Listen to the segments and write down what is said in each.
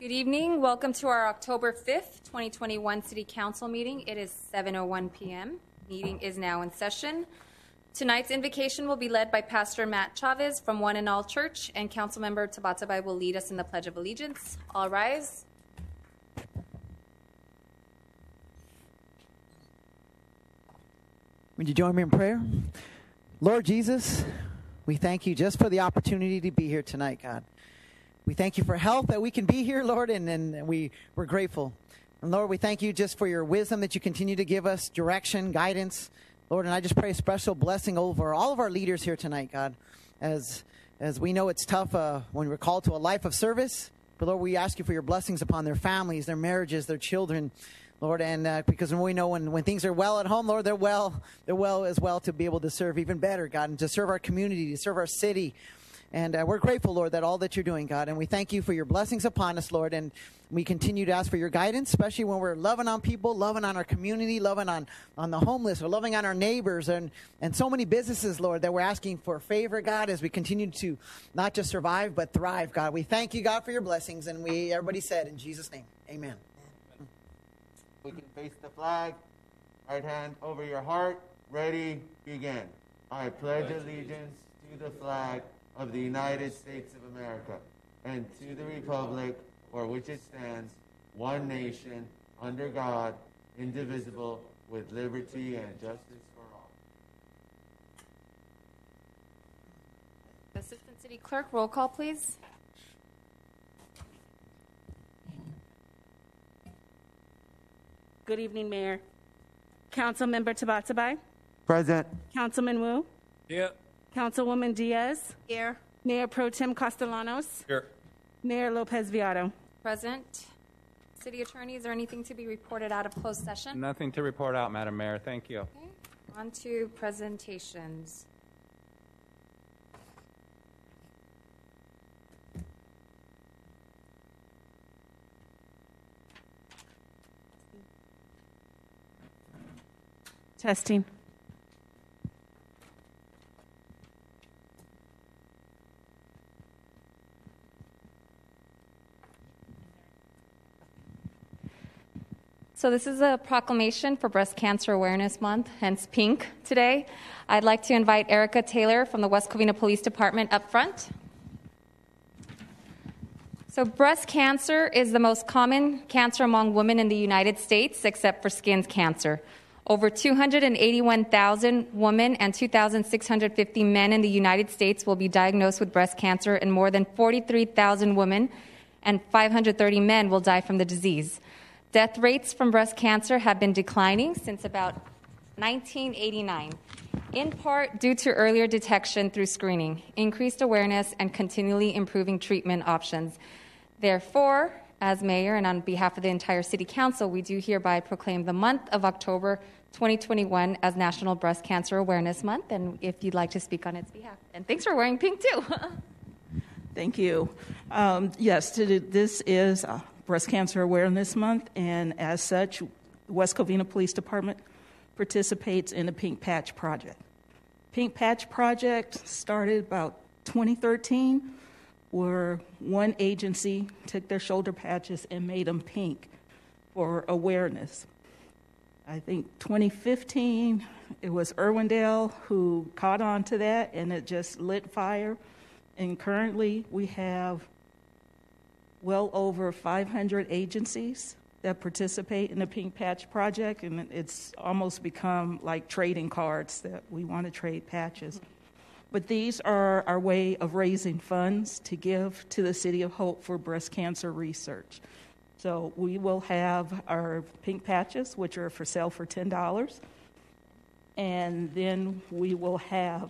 Good evening. Welcome to our October 5th, 2021 City Council meeting. It is 7:01 PM. Meeting is now in session. Tonight's invocation will be led by Pastor Matt Chavez from One and All Church, and Councilmember Tabatabai will lead us in the Pledge of Allegiance. All rise. Would you join me in prayer? Lord Jesus, we thank you just for the opportunity to be here tonight, God. We thank you for health that we can be here, Lord, and, and we, we're grateful. And Lord, we thank you just for your wisdom that you continue to give us, direction, guidance. Lord, and I just pray a special blessing over all of our leaders here tonight, God, as, as we know it's tough uh, when we're called to a life of service. But Lord, we ask you for your blessings upon their families, their marriages, their children. Lord, and uh, because we know when, when things are well at home, Lord, they're well, they're well as well to be able to serve even better, God, and to serve our community, to serve our city. And uh, we're grateful, Lord, that all that you're doing, God. And we thank you for your blessings upon us, Lord. And we continue to ask for your guidance, especially when we're loving on people, loving on our community, loving on, on the homeless, or loving on our neighbors, and, and so many businesses, Lord, that we're asking for favor, God, as we continue to not just survive, but thrive, God. We thank you, God, for your blessings. And we, everybody said, in Jesus' name, amen. We can face the flag. Right hand over your heart. Ready, begin. I pledge allegiance to the flag of the United States of America and to the republic for which it stands, one nation, under God, indivisible, with liberty and justice for all. Assistant City Clerk, roll call, please. Good evening, Mayor. Councilmember Tabatabai, Present. Councilman Wu, Here. Councilwoman Diaz, Here. Mayor Pro Tem Castellanos, Here. Mayor Lopez Viado. Present. City Attorney, is there anything to be reported out of closed session? Nothing to report out, Madam Mayor. Thank you. Okay. On to presentations. Testing. So this is a proclamation for Breast Cancer Awareness Month, hence pink today. I'd like to invite Erica Taylor from the West Covina Police Department up front. So breast cancer is the most common cancer among women in the United States, except for skin cancer. Over 281,000 women and 2,650 men in the United States will be diagnosed with breast cancer, and more than 43,000 women and 530 men will die from the disease. Death rates from breast cancer have been declining since about 1989, in part due to earlier detection through screening, increased awareness, and continually improving treatment options. Therefore, as mayor and on behalf of the entire city council, we do hereby proclaim the month of October 2021 as National Breast Cancer Awareness Month, and if you'd like to speak on its behalf. And thanks for wearing pink too. Thank you. Um, yes, to, this is Breast Cancer Awareness Month, and as such, West Covina Police Department participates in the Pink Patch Project. Pink Patch Project started about 2013, where one agency took their shoulder patches and made them pink for awareness. I think 2015, it was Irwindale who caught on to that, and it just lit fire. And currently, we have well over 500 agencies that participate in the Pink Patch Project, and it's almost become like trading cards that we want to trade patches. But these are our way of raising funds to give to the City of Hope for breast cancer research. So we will have our pink patches, which are for sale for $10. And then we will have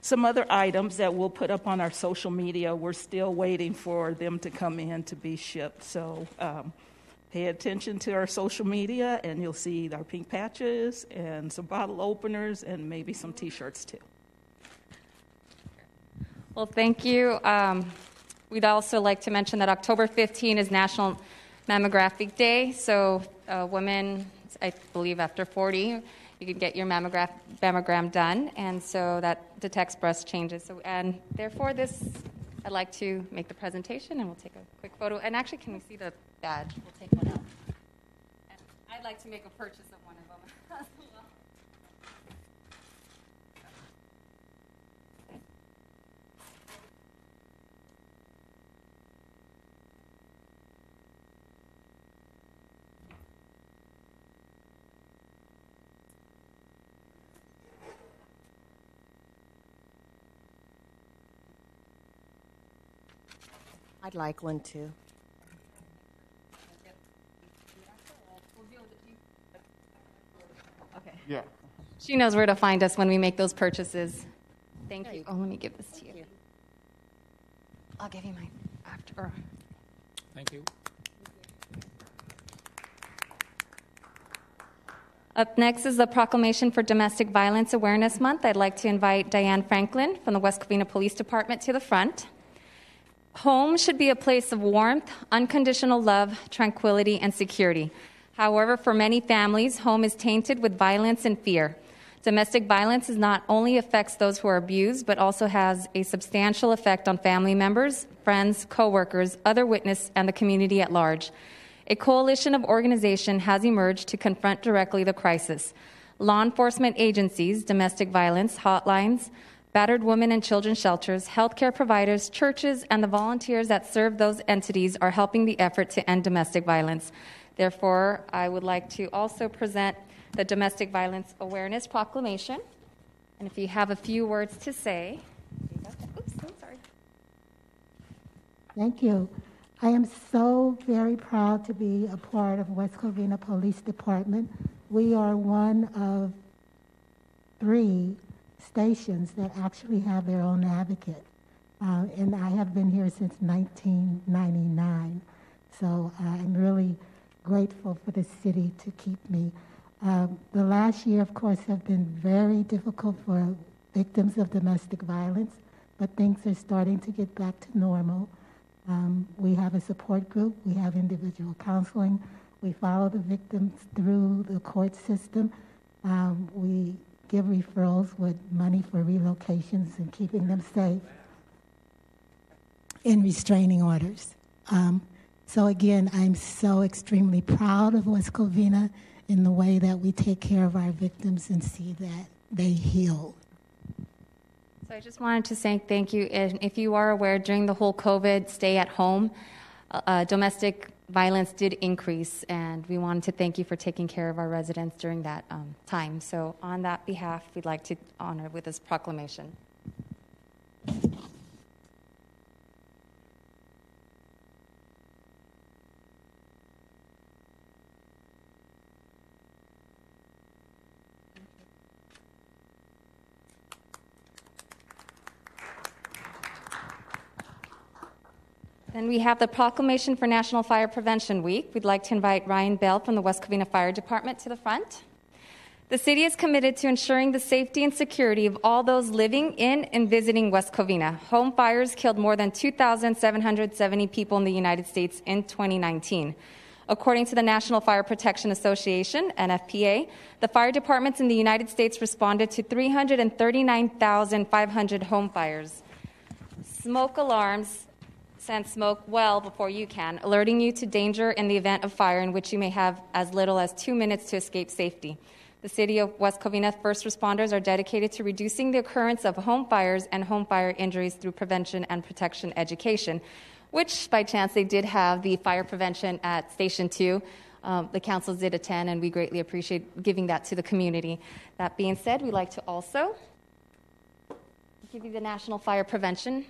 some other items that we'll put up on our social media. We're still waiting for them to come in to be shipped. So um, pay attention to our social media, and you'll see our pink patches and some bottle openers and maybe some t shirts too. Well, thank you. Um, we'd also like to mention that October 15 is National Mammographic Day. So, uh, women, I believe after 40, you can get your mammograph, mammogram done, and so that detects breast changes. So, and therefore, this I'd like to make the presentation and we'll take a quick photo. And actually, can we see the badge? We'll take one out. And I'd like to make a purchase of I'd like one too. Okay. Yeah. She knows where to find us when we make those purchases. Thank you. Oh, let me give this to you. I'll give you mine after. Thank you. Up next is the proclamation for Domestic Violence Awareness Month. I'd like to invite Diane Franklin from the West Covina Police Department to the front. Home should be a place of warmth, unconditional love, tranquility, and security. However, for many families, home is tainted with violence and fear. Domestic violence not only affects those who are abused, but also has a substantial effect on family members, friends, coworkers, other witnesses, and the community at large. A coalition of organizations has emerged to confront directly the crisis. Law enforcement agencies, domestic violence hotlines, battered women and children shelters, healthcare providers, churches, and the volunteers that serve those entities are helping the effort to end domestic violence. Therefore, I would like to also present the Domestic Violence Awareness Proclamation. And if you have a few words to say, oops, I'm sorry. Thank you. I am so very proud to be a part of West Covina Police Department. We are one of three stations that actually have their own advocate. Uh, and I have been here since 1999. So uh, I'm really grateful for the city to keep me. Um, the last year, of course, have been very difficult for victims of domestic violence, but things are starting to get back to normal. Um, we have a support group, we have individual counseling, we follow the victims through the court system, um, we give referrals with money for relocations and keeping them safe, and restraining orders. Um, so again, I'm so extremely proud of West Covina in the way that we take care of our victims and see that they heal. So I just wanted to say thank you. And if you are aware, during the whole COVID stay at home, uh, uh, domestic violence did increase, and we wanted to thank you for taking care of our residents during that um, time. So, on that behalf, we'd like to honor with this proclamation. Then we have the proclamation for National Fire Prevention Week. We'd like to invite Ryan Bell from the West Covina Fire Department to the front. The city is committed to ensuring the safety and security of all those living in and visiting West Covina. Home fires killed more than 2,770 people in the United States in 2019. According to the National Fire Protection Association, NFPA, the fire departments in the United States responded to 339,500 home fires. Smoke alarms send smoke well before you can, alerting you to danger in the event of fire in which you may have as little as two minutes to escape safety. The City of West Covina first responders are dedicated to reducing the occurrence of home fires and home fire injuries through prevention and protection education, which by chance they did have the fire prevention at Station 2. Um, the councils did attend, and we greatly appreciate giving that to the community. That being said, we'd like to also give you the National Fire Prevention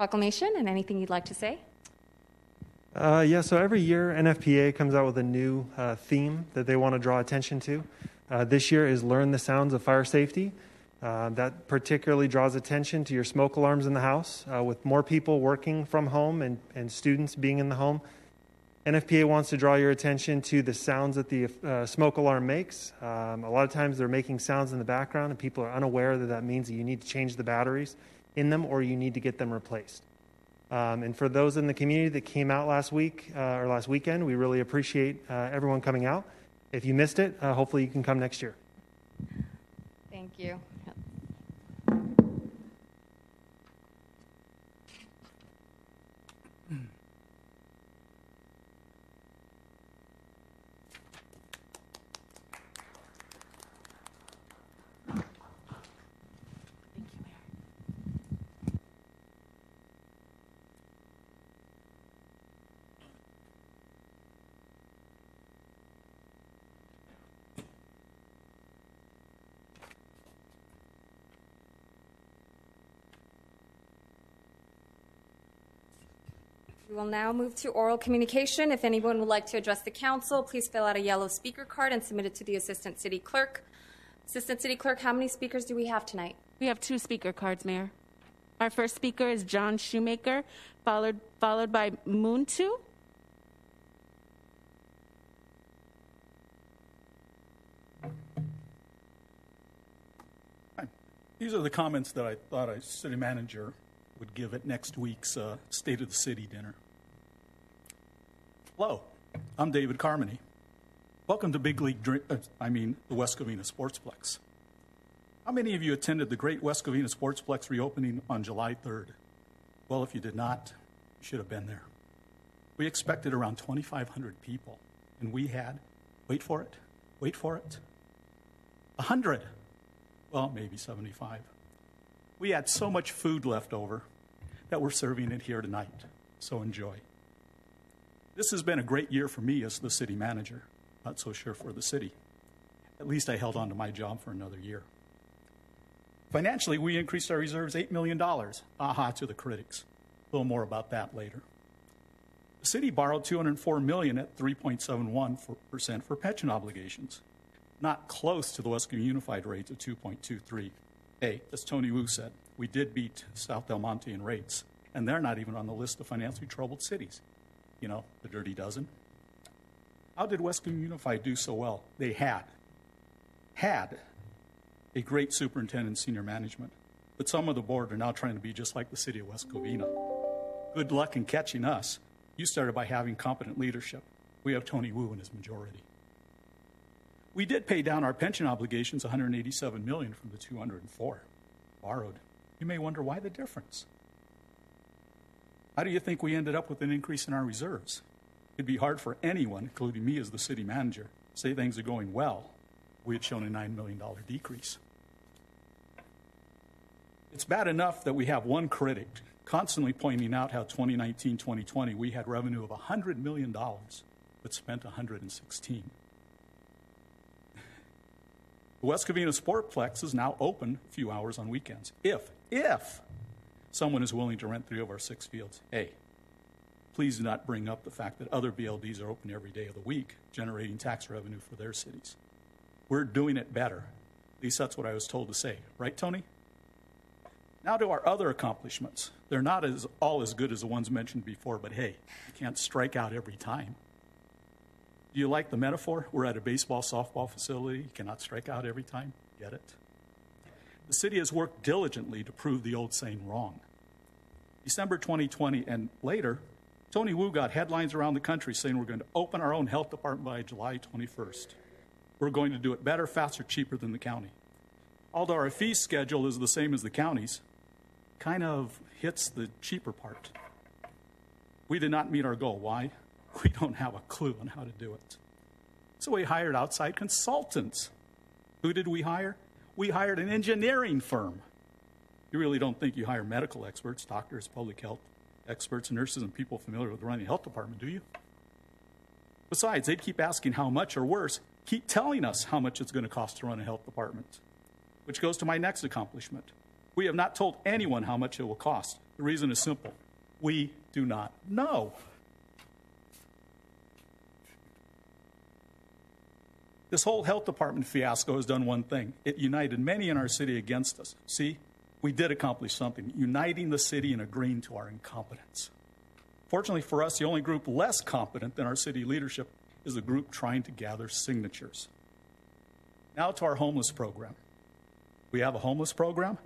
Proclamation and anything you'd like to say. Uh, yeah, so every year NFPA comes out with a new uh, theme that they want to draw attention to. Uh, this year is Learn the Sounds of Fire Safety. Uh, that particularly draws attention to your smoke alarms in the house. Uh, with more people working from home and, and students being in the home, NFPA wants to draw your attention to the sounds that the uh, smoke alarm makes. Um, a lot of times they're making sounds in the background, and people are unaware that that means that you need to change the batteries in them or you need to get them replaced. Um, and for those in the community that came out last week uh, or last weekend, we really appreciate uh, everyone coming out. If you missed it, uh, hopefully you can come next year. Thank you. We will now move to oral communication. If anyone would like to address the council, please fill out a yellow speaker card and submit it to the Assistant City Clerk. Assistant City Clerk, how many speakers do we have tonight? We have two speaker cards, Mayor. Our first speaker is John Shoemaker, followed, followed by Muntu. These are the comments that I thought a city manager would give at next week's uh, State of the City dinner. Hello, I'm David Carmany. Welcome to Big League, Dr- uh, I mean, the West Covina Sportsplex. How many of you attended the great West Covina Sportsplex reopening on July 3rd? Well, if you did not, you should have been there. We expected around 2,500 people, and we had, wait for it, wait for it, 100 well, maybe 75. We had so much food left over that we're serving it here tonight. So enjoy. This has been a great year for me as the city manager. Not so sure for the city. At least I held on to my job for another year. Financially, we increased our reserves $8 million. Aha to the critics. A little more about that later. The city borrowed 204 million at 3.71% for pension obligations not close to the West Covina Unified rate of 2.23. Hey, as Tony Wu said, we did beat South El Monte in rates, and they're not even on the list of financially troubled cities. You know, the dirty dozen. How did West Covina Unified do so well? They had, had a great superintendent and senior management, but some of the board are now trying to be just like the city of West Covina. Good luck in catching us. You started by having competent leadership. We have Tony Wu in his majority. We did pay down our pension obligations 187 million from the 204 borrowed. You may wonder why the difference. How do you think we ended up with an increase in our reserves? It'd be hard for anyone, including me as the city manager, to say things are going well. We had shown a $9 million decrease. It's bad enough that we have one critic constantly pointing out how 2019 2020 we had revenue of $100 million, but spent 116. The West Covina Sportplex is now open a few hours on weekends. If, if someone is willing to rent three of our six fields, hey, please do not bring up the fact that other BLDs are open every day of the week, generating tax revenue for their cities. We're doing it better. At least that's what I was told to say. Right, Tony? Now to our other accomplishments. They're not as, all as good as the ones mentioned before, but hey, you can't strike out every time. Do you like the metaphor? We're at a baseball softball facility. You cannot strike out every time. Get it? The city has worked diligently to prove the old saying wrong. December 2020 and later, Tony Wu got headlines around the country saying we're going to open our own health department by July 21st. We're going to do it better, faster, cheaper than the county. Although our fee schedule is the same as the county's, kind of hits the cheaper part. We did not meet our goal. Why? We don't have a clue on how to do it. So we hired outside consultants. Who did we hire? We hired an engineering firm. You really don't think you hire medical experts, doctors, public health experts, nurses, and people familiar with running a health department, do you? Besides, they'd keep asking how much, or worse, keep telling us how much it's going to cost to run a health department. Which goes to my next accomplishment. We have not told anyone how much it will cost. The reason is simple we do not know. This whole health department fiasco has done one thing it united many in our city against us. See, we did accomplish something, uniting the city and agreeing to our incompetence. Fortunately for us, the only group less competent than our city leadership is the group trying to gather signatures. Now to our homeless program. We have a homeless program?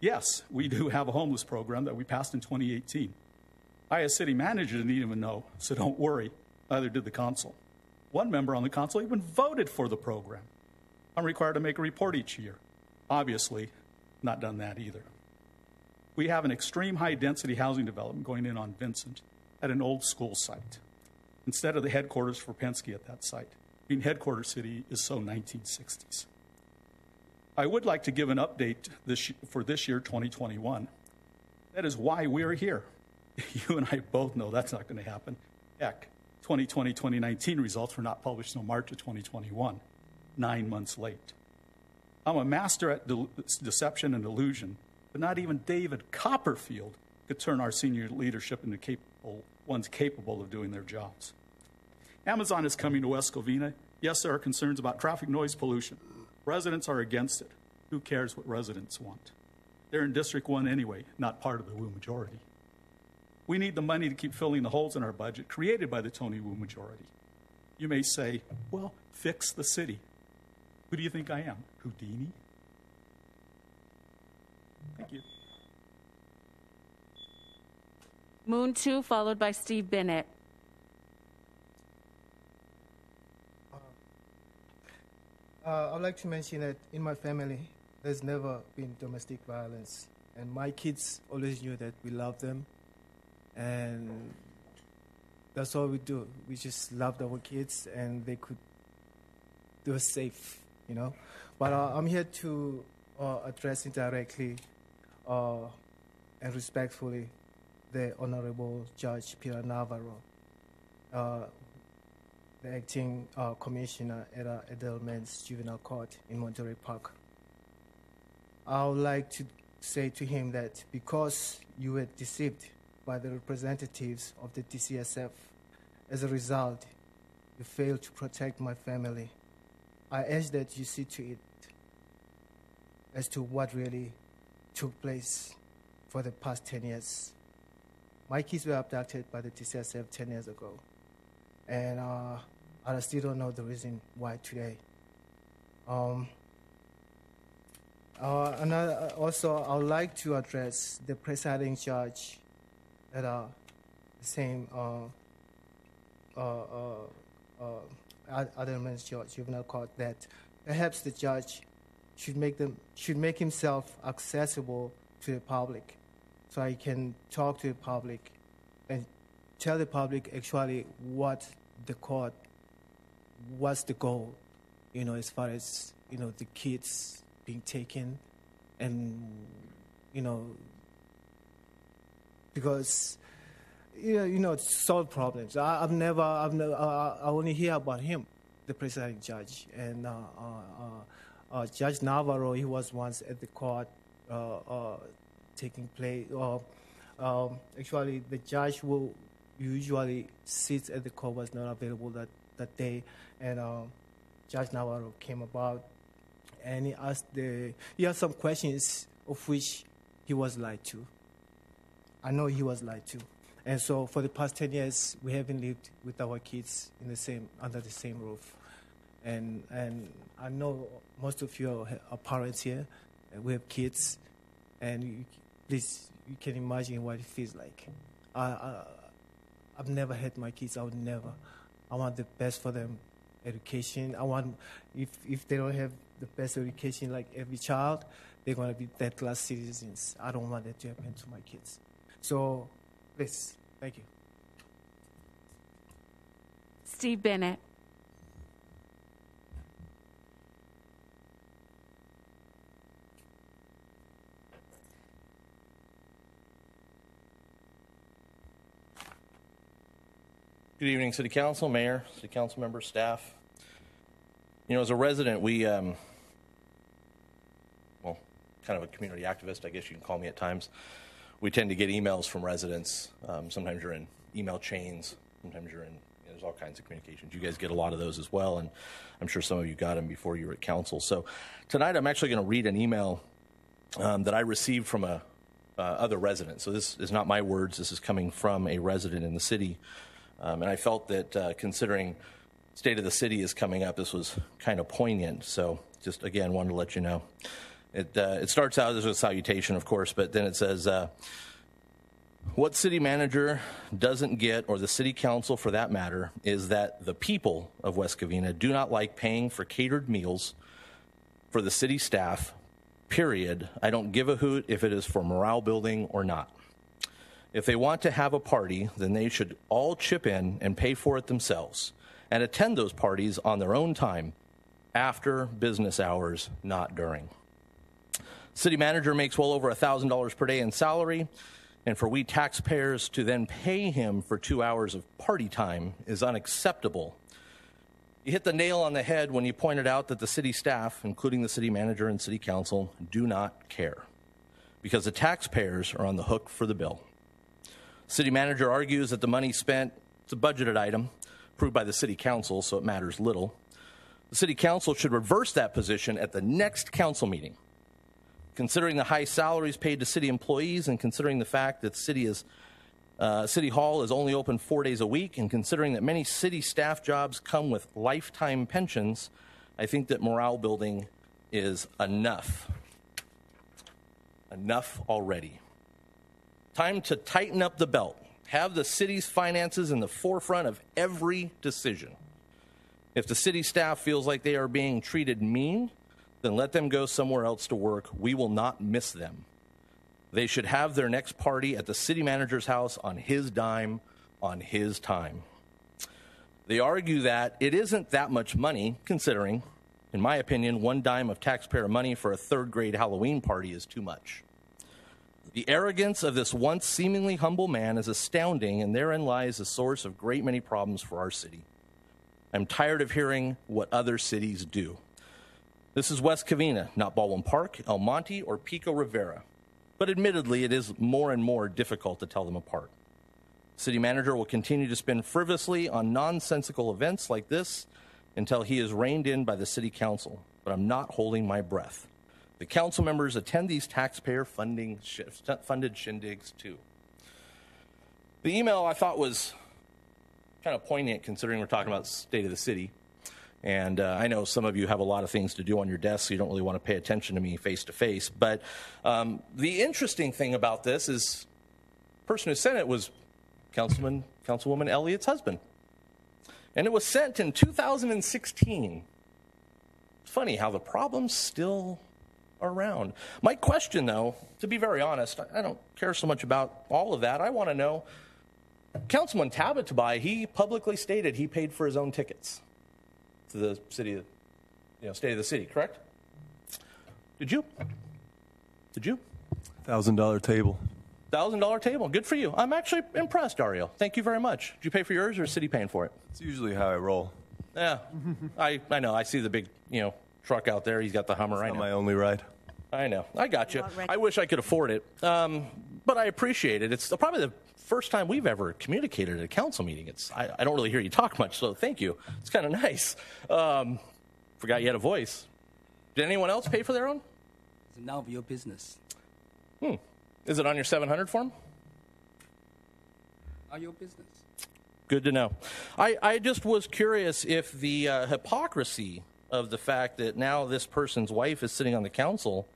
Yes, we do have a homeless program that we passed in 2018. I, as city manager, didn't even know, so don't worry, neither did the council. One member on the council even voted for the program. I'm required to make a report each year. Obviously, not done that either. We have an extreme high density housing development going in on Vincent. at an old school site instead of the headquarters for Penske at that site. Being headquarters city is so 1960s. I would like to give an update this, for this year, 2021. That is why we're here. You and I both know that's not going to happen. Heck, 2020 2019 results were not published until March of 2021, nine months late. I'm a master at de- deception and illusion, but not even David Copperfield could turn our senior leadership into capable, ones capable of doing their jobs. Amazon is coming to West Covina. Yes, there are concerns about traffic noise pollution. Residents are against it. Who cares what residents want? They're in District 1 anyway, not part of the Wu majority. We need the money to keep filling the holes in our budget created by the Tony Wu majority. You may say, well, fix the city. Who do you think I am? Houdini? Thank you. Moon 2, followed by Steve Bennett. Uh, I'd like to mention that in my family, there's never been domestic violence. And my kids always knew that we love them. And that's all we do. We just loved our kids and they could, they were safe, you know. But uh, I'm here to uh, address indirectly uh, and respectfully the Honorable Judge Peter Navarro, uh, the acting uh, commissioner at uh, Edelman's Juvenile Court in Monterey Park. I would like to say to him that because you were deceived by the representatives of the DCSF, as a result, you failed to protect my family. I ask that you see to it as to what really took place for the past 10 years. My kids were abducted by the DCSF 10 years ago. And uh, I still don't know the reason why today. Um, uh, another, also, I would like to address the presiding judge at uh, the same uh, uh, Edelman's juvenile court that perhaps the judge should make them should make himself accessible to the public, so he can talk to the public and tell the public actually what the court what's the goal, you know, as far as you know the kids being taken, and you know because you know, you know, solve problems. I, have never, I've never, uh, I only hear about him, the presiding judge, and uh, uh, uh Judge Navarro. He was once at the court uh, uh, taking place. Um, actually, the judge who usually sits at the court was not available that, that day, and Judge Navarro came about, and he asked the, he had some questions of which he was lied to. I know he was lied to. And so for the past 10 years, we haven't lived with our kids in the same, under the same roof. And, and I know most of you are, are parents here. we have kids. And you, please, you can imagine what it feels like. I, I, I've never had my kids. I would never. I want the best for them, education. I want, if, if they don't have the best education like every child, they're going to be third class citizens. I don't want that to happen to my kids. So, please, thank you. Steve Bennett. Good evening, City Council, Mayor, City Council members, staff. You know, as a resident, we, um, well, kind of a community activist, I guess you can call me at times we tend to get emails from residents. Um, sometimes you're in email chains. Sometimes you're in. You know, there's all kinds of communications. You guys get a lot of those as well, and I'm sure some of you got them before you were at council. So tonight I'm actually going to read an email um, that I received from a uh, other resident. So this is not my words. This is coming from a resident in the city, um, and I felt that uh, considering state of the city is coming up, this was kind of poignant. So just again wanted to let you know. It, uh, it starts out as a salutation, of course, but then it says, uh, What city manager doesn't get, or the city council for that matter, is that the people of West Covina do not like paying for catered meals for the city staff, period. I don't give a hoot if it is for morale building or not. If they want to have a party, then they should all chip in and pay for it themselves and attend those parties on their own time after business hours, not during. City manager makes well over $1,000 per day in salary, and for we taxpayers to then pay him for two hours of party time is unacceptable. You hit the nail on the head when you pointed out that the city staff, including the city manager and city council, do not care because the taxpayers are on the hook for the bill. City manager argues that the money spent, it's a budgeted item approved by the city council, so it matters little. The city council should reverse that position at the next council meeting. Considering the high salaries paid to city employees and considering the fact that city is uh, City Hall is only open four days a week, and considering that many city staff jobs come with lifetime pensions, I think that morale building is enough. Enough already. Time to tighten up the belt. Have the city's finances in the forefront of every decision. If the city staff feels like they are being treated mean, then let them go somewhere else to work. We will not miss them. They should have their next party at the city manager's house on his dime, on his time. They argue that it isn't that much money, considering, in my opinion, one dime of taxpayer money for a third grade Halloween party is too much. The arrogance of this once seemingly humble man is astounding, and therein lies the source of great many problems for our city. I'm tired of hearing what other cities do. This is West Covina, not Baldwin Park, El Monte, or Pico Rivera. But admittedly, it is more and more difficult to tell them apart. City manager will continue to spend frivolously on nonsensical events like this until he is reined in by the city council. But I'm not holding my breath. The council members attend these taxpayer funding funded shindigs too. The email I thought was kind of poignant considering we're talking about state of the city. And uh, I know some of you have a lot of things to do on your desk, so you don't really want to pay attention to me face to face. But um, the interesting thing about this is, the person who sent it was Councilman, Councilwoman Elliott's husband, and it was sent in 2016. Funny how the problems still around. My question, though, to be very honest, I don't care so much about all of that. I want to know. Councilman Tabatabai, he publicly stated he paid for his own tickets to the city, you know, state of the city, correct? Did you? Did you? Thousand dollar table. Thousand dollar table. Good for you. I'm actually impressed, Ariel. Thank you very much. Did you pay for yours or is city paying for it? It's usually how I roll. Yeah, I, I know. I see the big you know truck out there. He's got the Hummer. It's I not know. my only ride. I know. I got you. I wish I could afford it, um, but I appreciate it. It's probably the first time we've ever communicated at a council meeting. It's I, I don't really hear you talk much, so thank you. It's kind of nice. Um, forgot you had a voice. Did anyone else pay for their own? It's none of your business. Hmm. Is it on your 700 form? Are your business? Good to know. I, I just was curious if the uh, hypocrisy of the fact that now this person's wife is sitting on the council,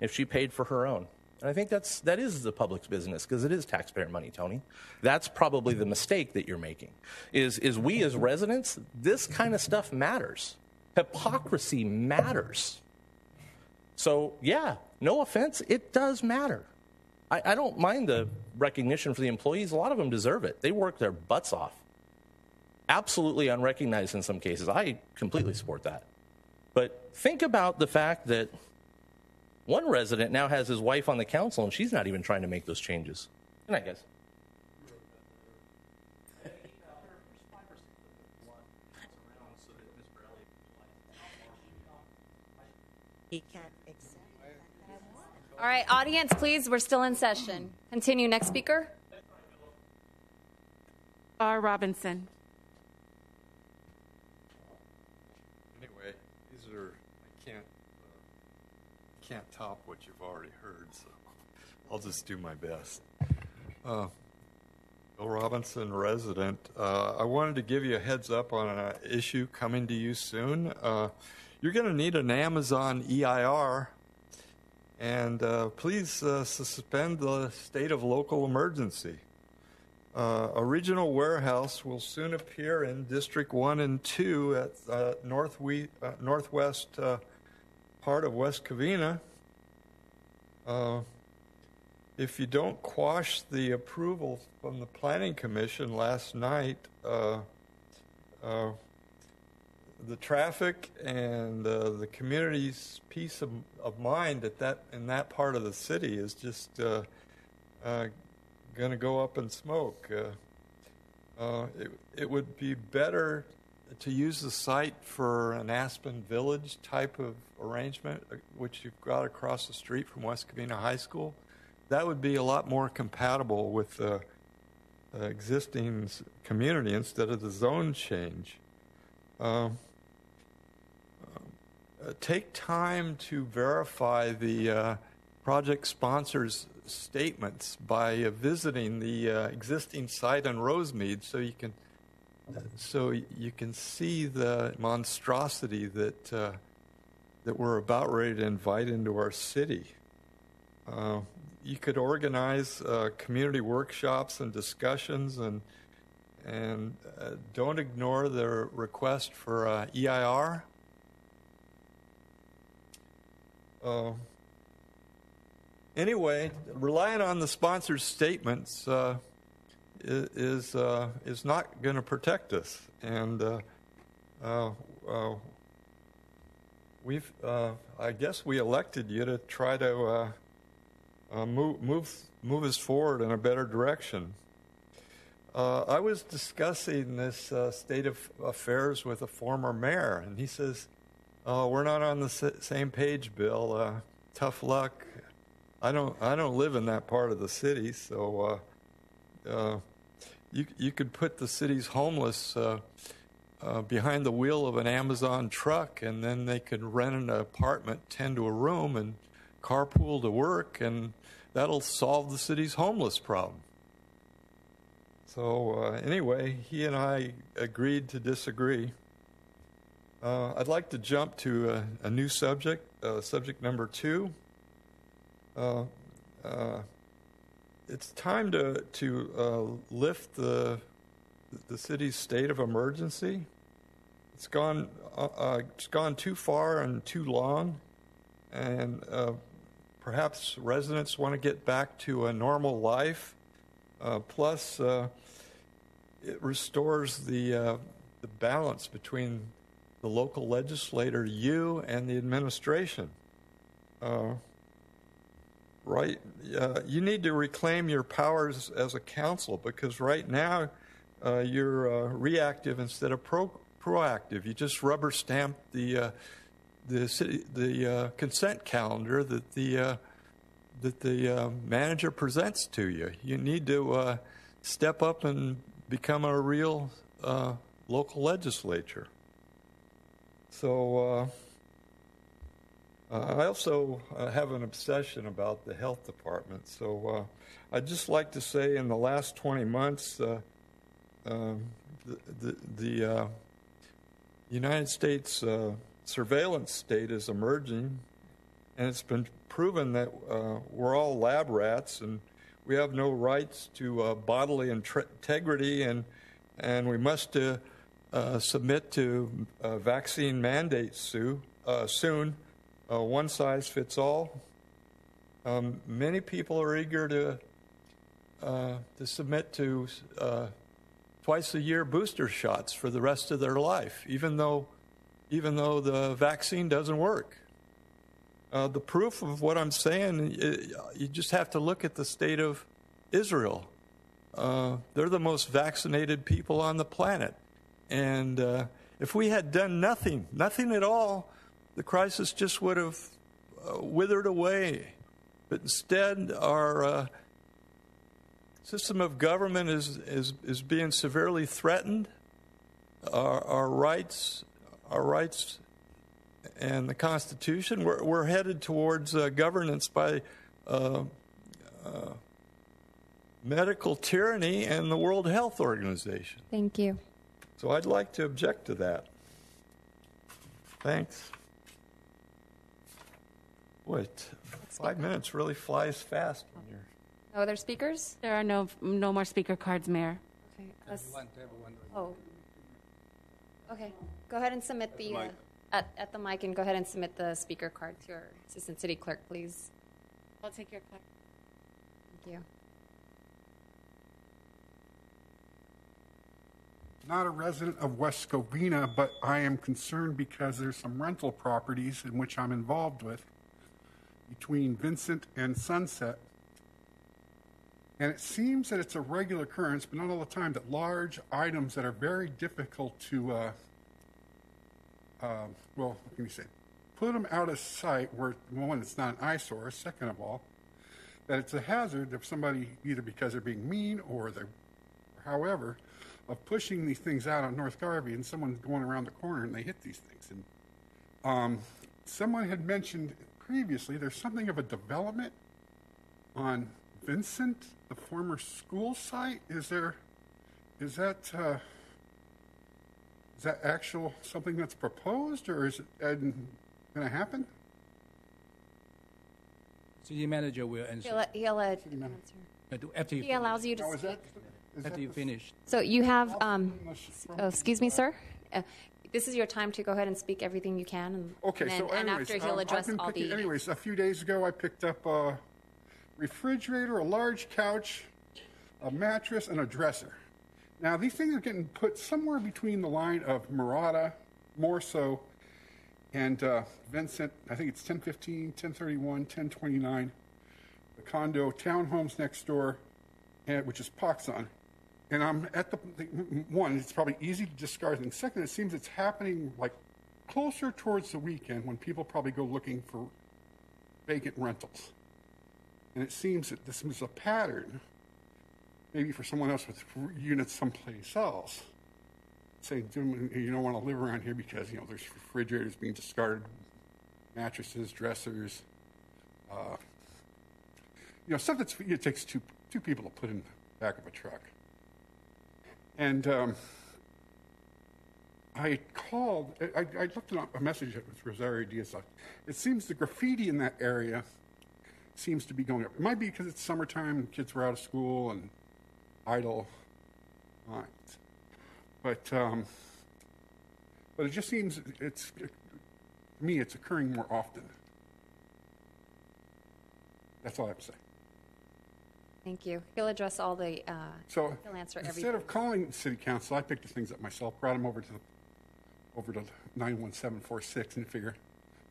if she paid for her own. And I think that's that is the public's business because it is taxpayer money, Tony. That's probably the mistake that you're making. Is is we as residents, this kind of stuff matters. Hypocrisy matters. So yeah, no offense, it does matter. I, I don't mind the recognition for the employees. A lot of them deserve it. They work their butts off. Absolutely unrecognized in some cases. I completely support that. But think about the fact that one resident now has his wife on the council and she's not even trying to make those changes. Good night, guys. He can't accept. All right, audience, please. We're still in session. Continue. Next speaker. R. Robinson. Anyway, these are I can't uh, can't top what you've already heard, so I'll just do my best. Uh, Bill Robinson, resident. Uh, I wanted to give you a heads up on an issue coming to you soon. Uh, you're going to need an Amazon EIR, and uh, please uh, suspend the state of local emergency. Uh, a regional warehouse will soon appear in District 1 and 2 at northwe- northwest part of West Covina. Uh, if you don't quash the approval from the Planning Commission last night, uh, uh, the traffic and uh, the community's peace of, of mind at that in that part of the city is just uh, uh, going to go up in smoke. It, it would be better to use the site for an Aspen Village type of arrangement, uh, which you've got across the street from West Covina High School. That would be a lot more compatible with the existing community instead of the zone change. Um, uh, take time to verify the uh, project sponsor's statements by uh, visiting the existing site on Rosemead, so you can so you can see the monstrosity that uh, that we're about ready to invite into our city. Uh, you could organize uh, community workshops and discussions, and and uh, don't ignore the request for uh, EIR. Uh, anyway, relying on the sponsor's statements is uh, is not going to protect us, and uh, uh, uh, we've uh, I guess we elected you to try to move move move us forward in a better direction. I was discussing this state of affairs with a former mayor, and he says, "Oh, we're not on the same page, Bill. Tough luck. I don't I don't live in that part of the city, so uh, you you could put the city's homeless uh, uh, behind the wheel of an Amazon truck, and then they could rent an apartment, ten to a room, and carpool to work, and that'll solve the city's homeless problem." So uh, anyway, he and I agreed to disagree. Uh, I'd like to jump to a, a new subject, uh, subject number two. It's time to to uh, lift the the city's state of emergency. It's gone uh, uh, it's gone too far and too long, and uh, perhaps residents want to get back to a normal life. Uh, plus, uh, it restores the the balance between the local legislator, you, and the administration. Right? Uh, you need to reclaim your powers as a council because right now uh, you're uh, reactive instead of pro- proactive. You just rubber stamp the uh, the city, the uh, consent calendar that the uh, that the manager presents to you. You need to step up and become a real local legislature. So. Uh, I also uh, have an obsession about the health department. So uh, I'd just like to say in the last 20 months, uh, um, the, the, the uh, United States uh, surveillance state is emerging, and it's been proven that we're all lab rats and we have no rights to bodily integrity, and, and we must submit to vaccine mandates uh, soon uh, one size fits all. Um, many people are eager to uh, to submit to uh, twice a year booster shots for the rest of their life, even though even though the vaccine doesn't work. Uh, the proof of what I'm saying, i- you just have to look at the state of Israel. Uh, they're the most vaccinated people on the planet, and if we had done nothing, nothing at all the crisis just would have uh, withered away. But instead, our uh, system of government is, is, is being severely threatened. Our, our rights, our rights, and the Constitution, we're, we're headed towards uh, governance by uh, uh, medical tyranny and the World Health Organization. Thank you. So I'd like to object to that. Thanks. What? Five minutes really flies fast when you're. No other speakers? There are no no more speaker cards, Mayor. Okay. let's- Oh. Okay. Go ahead and submit the, the uh, mic. at, at the mic and go ahead and submit the speaker card to our Assistant City Clerk, please. I'll take your card. Thank you. Not a resident of West Covina, but I am concerned because there's some rental properties in which I'm involved with between Vincent and Sunset. And it seems that it's a regular occurrence, but not all the time, that large items that are very difficult to, uh, uh, well, what can you say? Put them out of sight where, one, it's not an eyesore. Second of all, that it's a hazard if somebody, either because they're being mean or they're, however, of pushing these things out on North Garvey and someone's going around the corner and they hit these things. And um, someone had mentioned previously there's something of a development on Vincent, the former school site. Is there, is that, uh, is that actual something that's proposed or is it going to happen? City manager will answer. He'll, he'll uh, Uh, After you. he allows you to Now, is that, is After that you the- finish. So you have, um, oh, excuse me, sir? Uh, This is your time to go ahead and speak everything you can, and Okay, and then- so and anyways, after he'll um, I've address been all picking- the... Anyways, a few days ago, I picked up a refrigerator, a large couch, a mattress, and a dresser. Now, these things are getting put somewhere between the line of Murata, more so, and uh, Vincent. I think it's 1015, 1031, 1029, the condo townhomes next door, and, which is Poxon. And I'm at the, one, it's probably easy to discard. And second, it seems it's happening like closer towards the weekend when people probably go looking for vacant rentals. And it seems that this is a pattern, maybe for someone else with units someplace else, saying, you don't want to live around here because, you know, there's refrigerators being discarded, mattresses, dressers, uh, you know, stuff that's, it takes two, two people to put in the back of a truck. And um, I called, I, I left a message with Rosario Diaz. It seems the graffiti in that area seems to be going up. It might be because it's summertime kids were out of school and idle minds. But, um, but it just seems it's, to me, it's occurring more often. That's all I have to say. Thank you. He'll address all the, uh, So he'll answer instead everything. of calling city council, I picked the things up myself, brought them over to the, over to 91746 and figure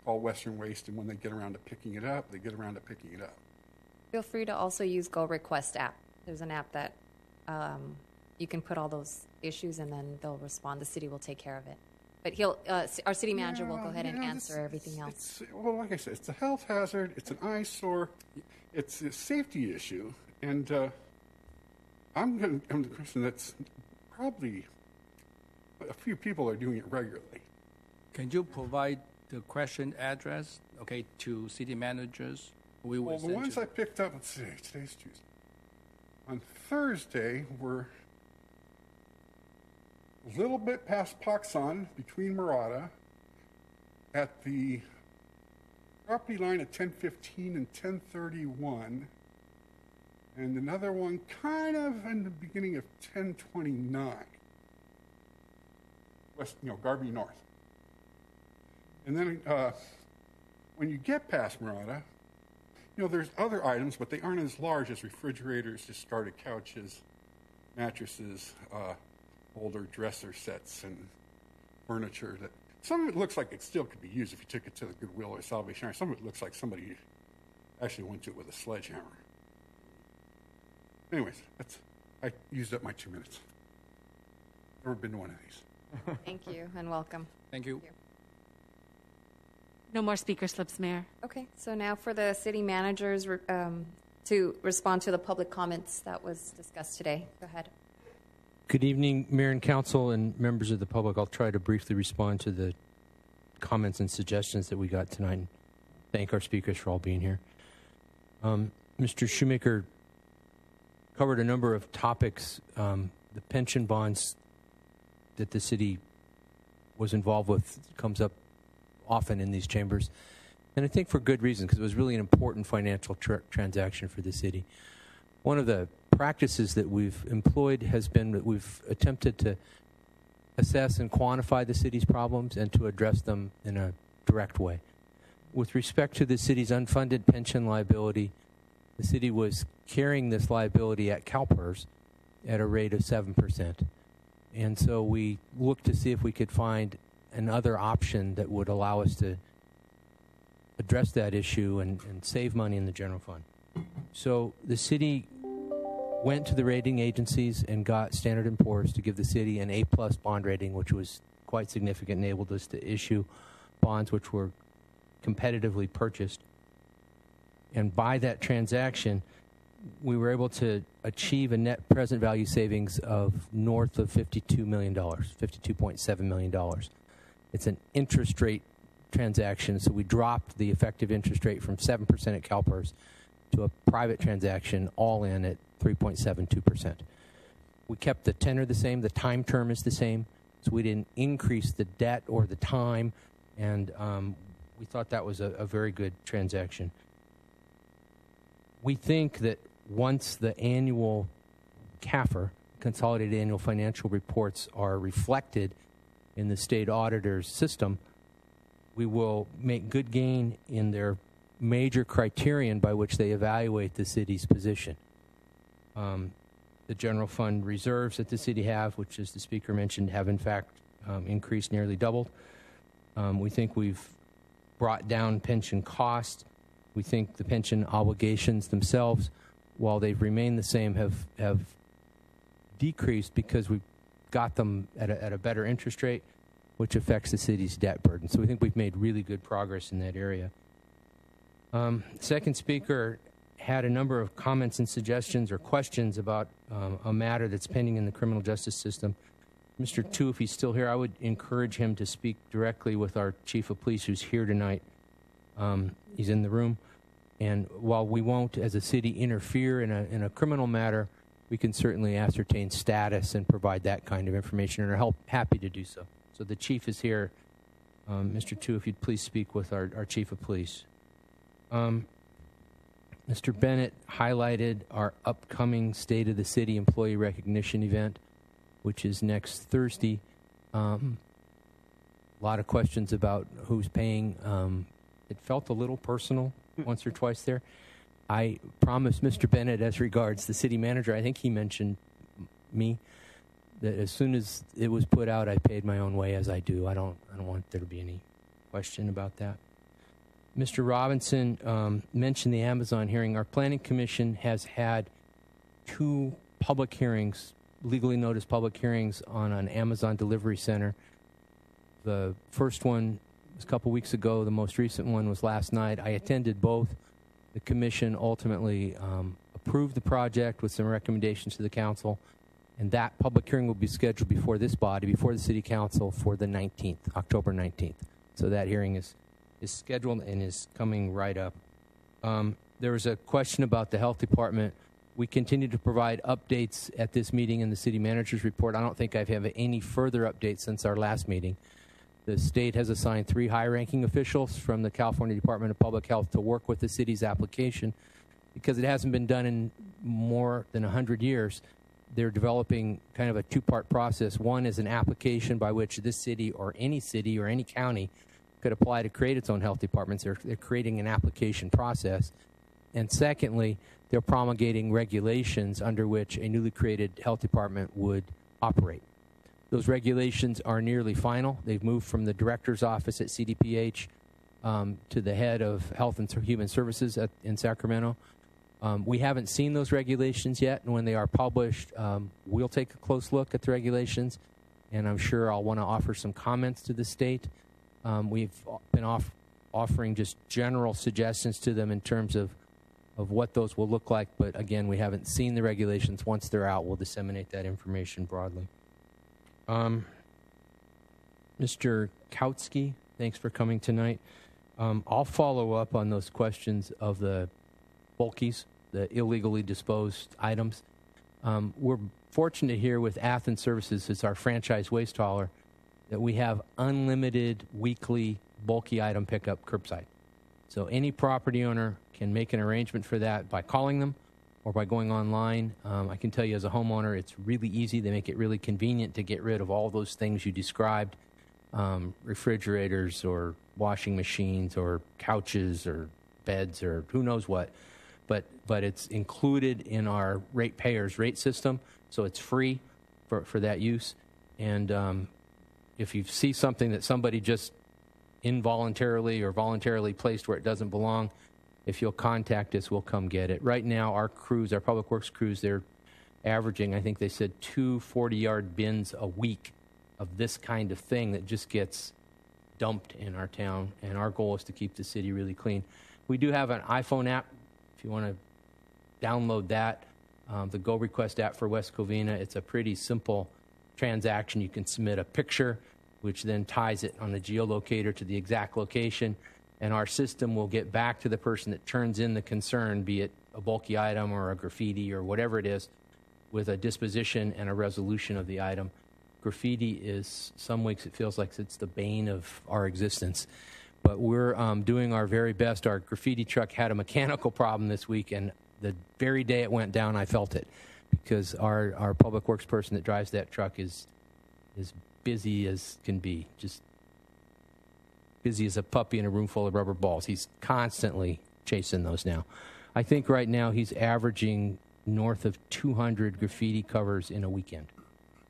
call Western Waste, and when they get around to picking it up, they get around to picking it up. Feel free to also use Go Request app. There's an app that um, you can put all those issues and then they'll respond. The city will take care of it. But he'll, uh, our city manager will go ahead and answer everything else. Well, like I said, it's a health hazard, it's an eyesore, it's a safety issue, and uh, I'm, gonna, I'm the person that's probably a few people are doing it regularly. Can you provide the question address, okay, to city managers? We will Well, the ones you. I picked up, let's see, today's Tuesday. On Thursday, were a little bit past Poxon, between Murata, at the property line at 1015 and 1031, and another one kind of in the beginning of 1029. West, you know, Garvey North. And then uh, when you get past Murata, you know, there's other items, but they aren't as large as refrigerators, discarded couches, mattresses, uh, older dresser sets, and furniture. That some of it looks like it still could be used if you took it to the Goodwill or Salvation Army. Some of it looks like somebody actually went to it with a sledgehammer. Anyways, that's I used up my two minutes. Never been to one of these. Thank you and welcome. Thank you. No more speaker slips, Mayor. Okay, so now for the city managers um, to respond to the public comments that was discussed today. Go ahead. Good evening, Mayor and Council, and members of the public. I'll try to briefly respond to the comments and suggestions that we got tonight. And thank our speakers for all being here. Um, Mr. Shoemaker covered a number of topics. Um, the pension bonds that the city was involved with comes up often in these chambers, and I think for good reason because it was really an important financial tr- transaction for the city. One of the practices that we've employed has been that we've attempted to assess and quantify the city's problems and to address them in a direct way. With respect to the city's unfunded pension liability, the city was carrying this liability at CalPERS at a rate of 7%. And so we looked to see if we could find another option that would allow us to address that issue and, and save money in the general fund. So the city went to the rating agencies and got Standard & Poor's to give the city an A-plus bond rating, which was quite significant, enabled us to issue bonds which were competitively purchased. And by that transaction, we were able to achieve a net present value savings of north of $52 million, $52.7 million. It's an interest rate transaction, so we dropped the effective interest rate from 7% at CalPERS to a private transaction all in at 3.72%. We kept the tenor the same, the time term is the same, so we didn't increase the debt or the time, and um, we thought that was a, a very good transaction. We think that once the annual CAFR, Consolidated Annual Financial Reports, are reflected in the state auditor's system, we will make good gain in their major criterion by which they evaluate the city's position. Um, the general fund reserves that the city have, which, as the speaker mentioned, have in fact um, increased nearly doubled. Um, we think we've brought down pension costs. We think the pension obligations themselves, while they've remained the same, have have decreased because we've got them at a, at a better interest rate, which affects the city's debt burden. So we think we've made really good progress in that area. Um, second speaker had a number of comments and suggestions or questions about um, a matter that's pending in the criminal justice system. Mr. Tu, if he's still here, I would encourage him to speak directly with our chief of police who's here tonight. Um, he's in the room. And while we won't, as a city, interfere in a, in a criminal matter, we can certainly ascertain status and provide that kind of information and are help, happy to do so. So the chief is here. Um, Mr. Tu, if you'd please speak with our, our chief of police. Um, Mr. Bennett highlighted our upcoming State of the City Employee Recognition event, which is next Thursday. Um, a lot of questions about who's paying. It felt a little personal once or twice there. I promised Mr. Bennett, as regards the city manager, I think he mentioned me, that as soon as it was put out, I paid my own way, as I do. I don't, I don't want there to be any question about that. Mr. Robinson um, mentioned the Amazon hearing. Our planning commission has had two public hearings, legally noticed public hearings on an Amazon delivery center. The first one was a couple weeks ago. The most recent one was last night. I attended both. The commission ultimately um, approved the project with some recommendations to the council, and that public hearing will be scheduled before this body, before the city council, for the 19th, October 19th. So that hearing is is scheduled and is coming right up. Um, there was a question about the health department. We continue to provide updates at this meeting in the city manager's report. I don't think I've had any further updates since our last meeting. The state has assigned three high ranking officials from the California Department of Public Health to work with the city's application because it hasn't been done in more than 100 years. They're developing kind of a two part process. One is an application by which this city or any city or any county could apply to create its own health departments. They're, they're creating an application process. And secondly, they're promulgating regulations under which a newly created health department would operate. Those regulations are nearly final. They've moved from the director's office at CDPH um, to the head of Health and Human Services at, in Sacramento. Um, we haven't seen those regulations yet, and when they are published, um, we'll take a close look at the regulations, and I'm sure I'll want to offer some comments to the state. Um, we've been off, offering just general suggestions to them in terms of, of what those will look like, but again, we haven't seen the regulations. Once they're out, we'll disseminate that information broadly. Um, Mr. Kautsky, thanks for coming tonight. Um, I'll follow up on those questions of the bulkies, the illegally disposed items. Um, we're fortunate here with Athens Services as our franchise waste hauler that we have unlimited weekly bulky item pickup curbside. So any property owner can make an arrangement for that by calling them or by going online. Um, I can tell you as a homeowner, it's really easy. They make it really convenient to get rid of all those things you described um, refrigerators or washing machines or couches or beds or who knows what. but but it's included in our ratepayers rate system, so it's free for for that use. And um, if you see something that somebody just involuntarily or voluntarily placed where it doesn't belong, if you'll contact us, we'll come get it. Right now, our crews, our public works crews, they're averaging, I think they said, two 40 yard bins a week of this kind of thing that just gets dumped in our town. And our goal is to keep the city really clean. We do have an iPhone app if you want to download that. Um, the Go Request app for West Covina. It's a pretty simple transaction. You can submit a picture, which then ties it on the geolocator to the exact location, and our system will get back to the person that turns in the concern, be it a bulky item or a graffiti or whatever it is, with a disposition and a resolution of the item. Graffiti is, some weeks it feels like it's the bane of our existence. But we're um, doing our very best. Our graffiti truck had a mechanical problem this week, and the very day it went down, I felt it because our, our public works person that drives that truck is as busy as can be, just busy as a puppy in a room full of rubber balls. He's constantly chasing those now. I think right now he's averaging north of 200 graffiti covers in a weekend.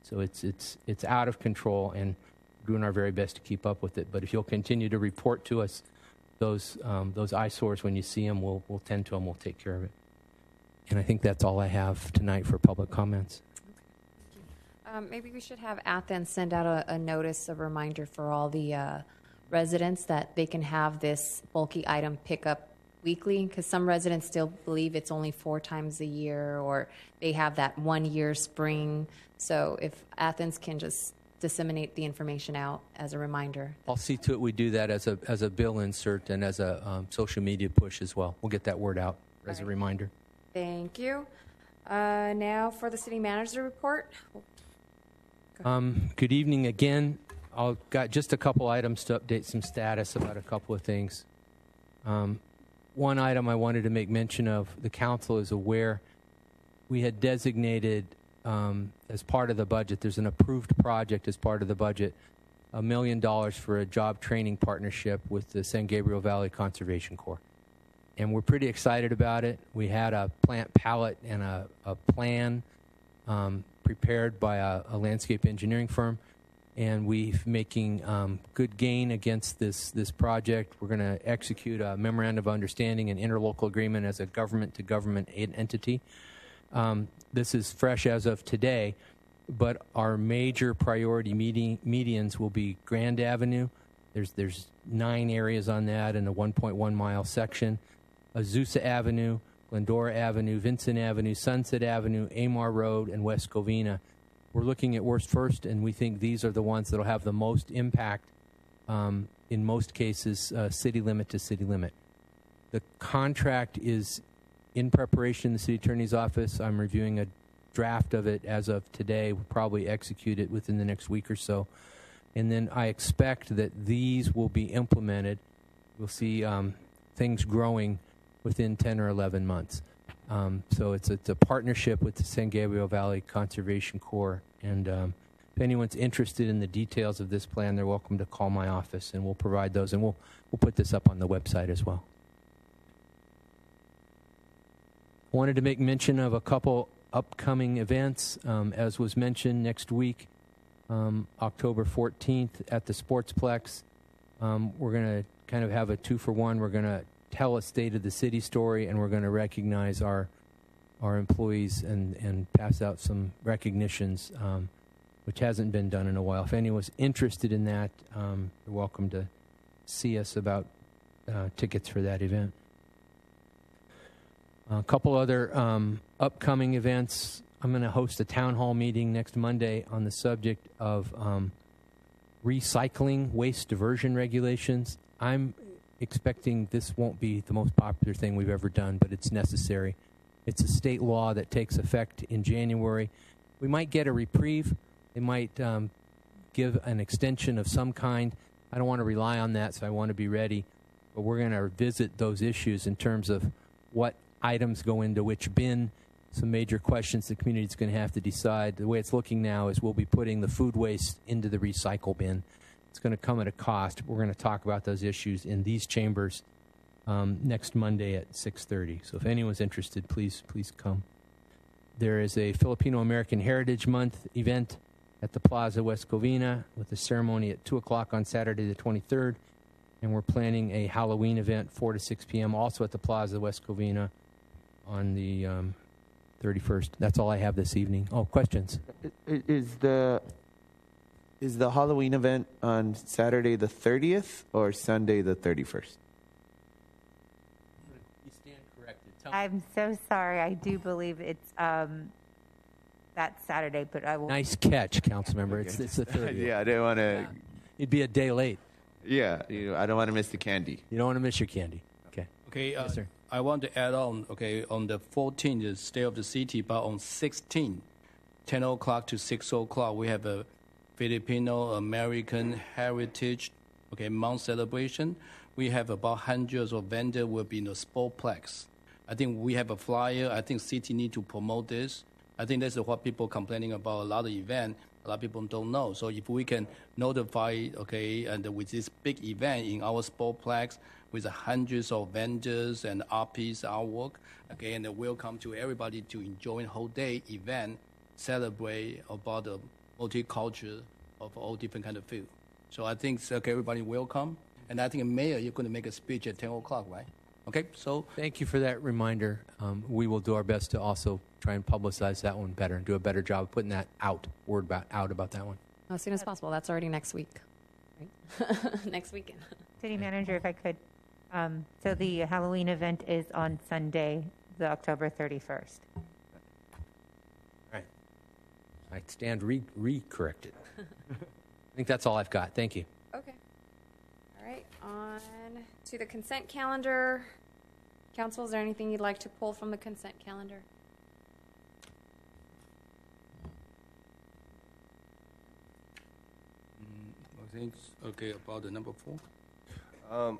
So it's it's it's out of control and doing our very best to keep up with it. But if you'll continue to report to us those um, those eyesores when you see them, we'll we'll tend to them. We'll take care of it. And I think that's all I have tonight for public comments. Um, maybe we should have Athens send out a, a notice, a reminder for all the uh, residents that they can have this bulky item pickup weekly, because some residents still believe it's only four times a year, or they have that one year spring. So if Athens can just disseminate the information out as a reminder. I'll see to it we do that as a as a bill insert and as a um, social media push as well. We'll get that word out as a reminder. Thank you. Uh, now for the city manager report. Um, good evening again. I've got just a couple items to update some status about a couple of things. Um, one item I wanted to make mention of the council is aware we had designated um, as part of the budget, there's an approved project as part of the budget, a million dollars for a job training partnership with the San Gabriel Valley Conservation Corps. And we're pretty excited about it. We had a plant palette and a, a plan um, prepared by a, a, landscape engineering firm, and we're making um, good gain against this this project. We're going to execute a memorandum of understanding and interlocal agreement as a government to government entity. Um, this is fresh as of today, but our major priority meeting, medians will be Grand Avenue. There's there's nine areas on that in a 1.1 mile section. Azusa Avenue, Glendora Avenue, Vincent Avenue, Sunset Avenue, Amar Road, and West Covina. We're looking at worst first, and we think these are the ones that will have the most impact. Um, in most cases, uh, city limit to city limit. The contract is in preparation in the city attorney's office. I'm reviewing a draft of it as of today. We'll probably execute it within the next week or so. And then I expect that these will be implemented. We'll see um, things growing within 10 or 11 months. Um, so it's, it's a partnership with the San Gabriel Valley Conservation Corps. And um, if anyone's interested in the details of this plan, they're welcome to call my office and we'll provide those. And we'll, we'll put this up on the website as well. Wanted to make mention of a couple upcoming events. Um, as was mentioned, next week, um, October 14th at the Sportsplex, um, we're going to kind of have a two for one. We're going to tell a state of the city story, and we're going to recognize our our employees and, and pass out some recognitions, um, which hasn't been done in a while. If anyone's interested in that, um, you're welcome to see us about uh, tickets for that event. A couple other um, upcoming events. I'm going to host a town hall meeting next Monday on the subject of um, recycling waste diversion regulations. I'm expecting this won't be the most popular thing we've ever done, but it's necessary. It's a state law that takes effect in January. We might get a reprieve. They might um, give an extension of some kind. I don't want to rely on that, so I want to be ready. But we're going to visit those issues in terms of what items go into which bin. Some major questions the community is going to have to decide. The way it's looking now is we'll be putting the food waste into the recycle bin. It's going to come at a cost. We're going to talk about those issues in these chambers um, next Monday at 6:30. So if anyone's interested, please please come. There is a Filipino American Heritage Month event at the Plaza West Covina with a ceremony at 2 o'clock on Saturday the 23rd. And we're planning a Halloween event, 4 to 6 p.m., also at the Plaza West Covina on the um, 31st. That's all I have this evening. Oh, questions? Is the is the Halloween event on Saturday the 30th or Sunday the 31st? You stand corrected. I'm so sorry. I do believe it's um, that Saturday, but I will. Nice catch, council member. It's, it's the 30th. yeah, I didn't want to. You'd be a day late. Yeah, you know, I don't want to miss the candy. You don't want to miss your candy. Okay. Okay, uh, Yes, sir. I want to add on, okay, on the 14th, the State of the City, but on 16th, 10 o'clock to 6 o'clock, we have a Filipino American Heritage, okay, month celebration. We have about hundreds of vendors will be in the Sportplex. I think we have a flyer. I think city need to promote this. I think that's what people complaining about a lot of event. A lot of people don't know. So if we can notify, okay, and with this big event in our Sportplex with hundreds of vendors and artists, artwork, okay, and welcome to everybody to enjoy whole day event, celebrate about the multicultural of all different kind of food. So I think okay, everybody welcome, and I think Mayor, you're going to make a speech at 10 o'clock, right? Okay, so Thank you for that reminder. Um, we will do our best to also try and publicize that one better and do a better job of putting that out, word about, out about that one. As soon as possible. That's already next week. Right? next weekend. City manager, if I could. Um, so the Halloween event is on Sunday, the October 31st. Right. I stand re, re-corrected. I think that's all I've got. Thank you. Okay. All right. On to the consent calendar. Council, is there anything you'd like to pull from the consent calendar? I think okay about the number four. Um,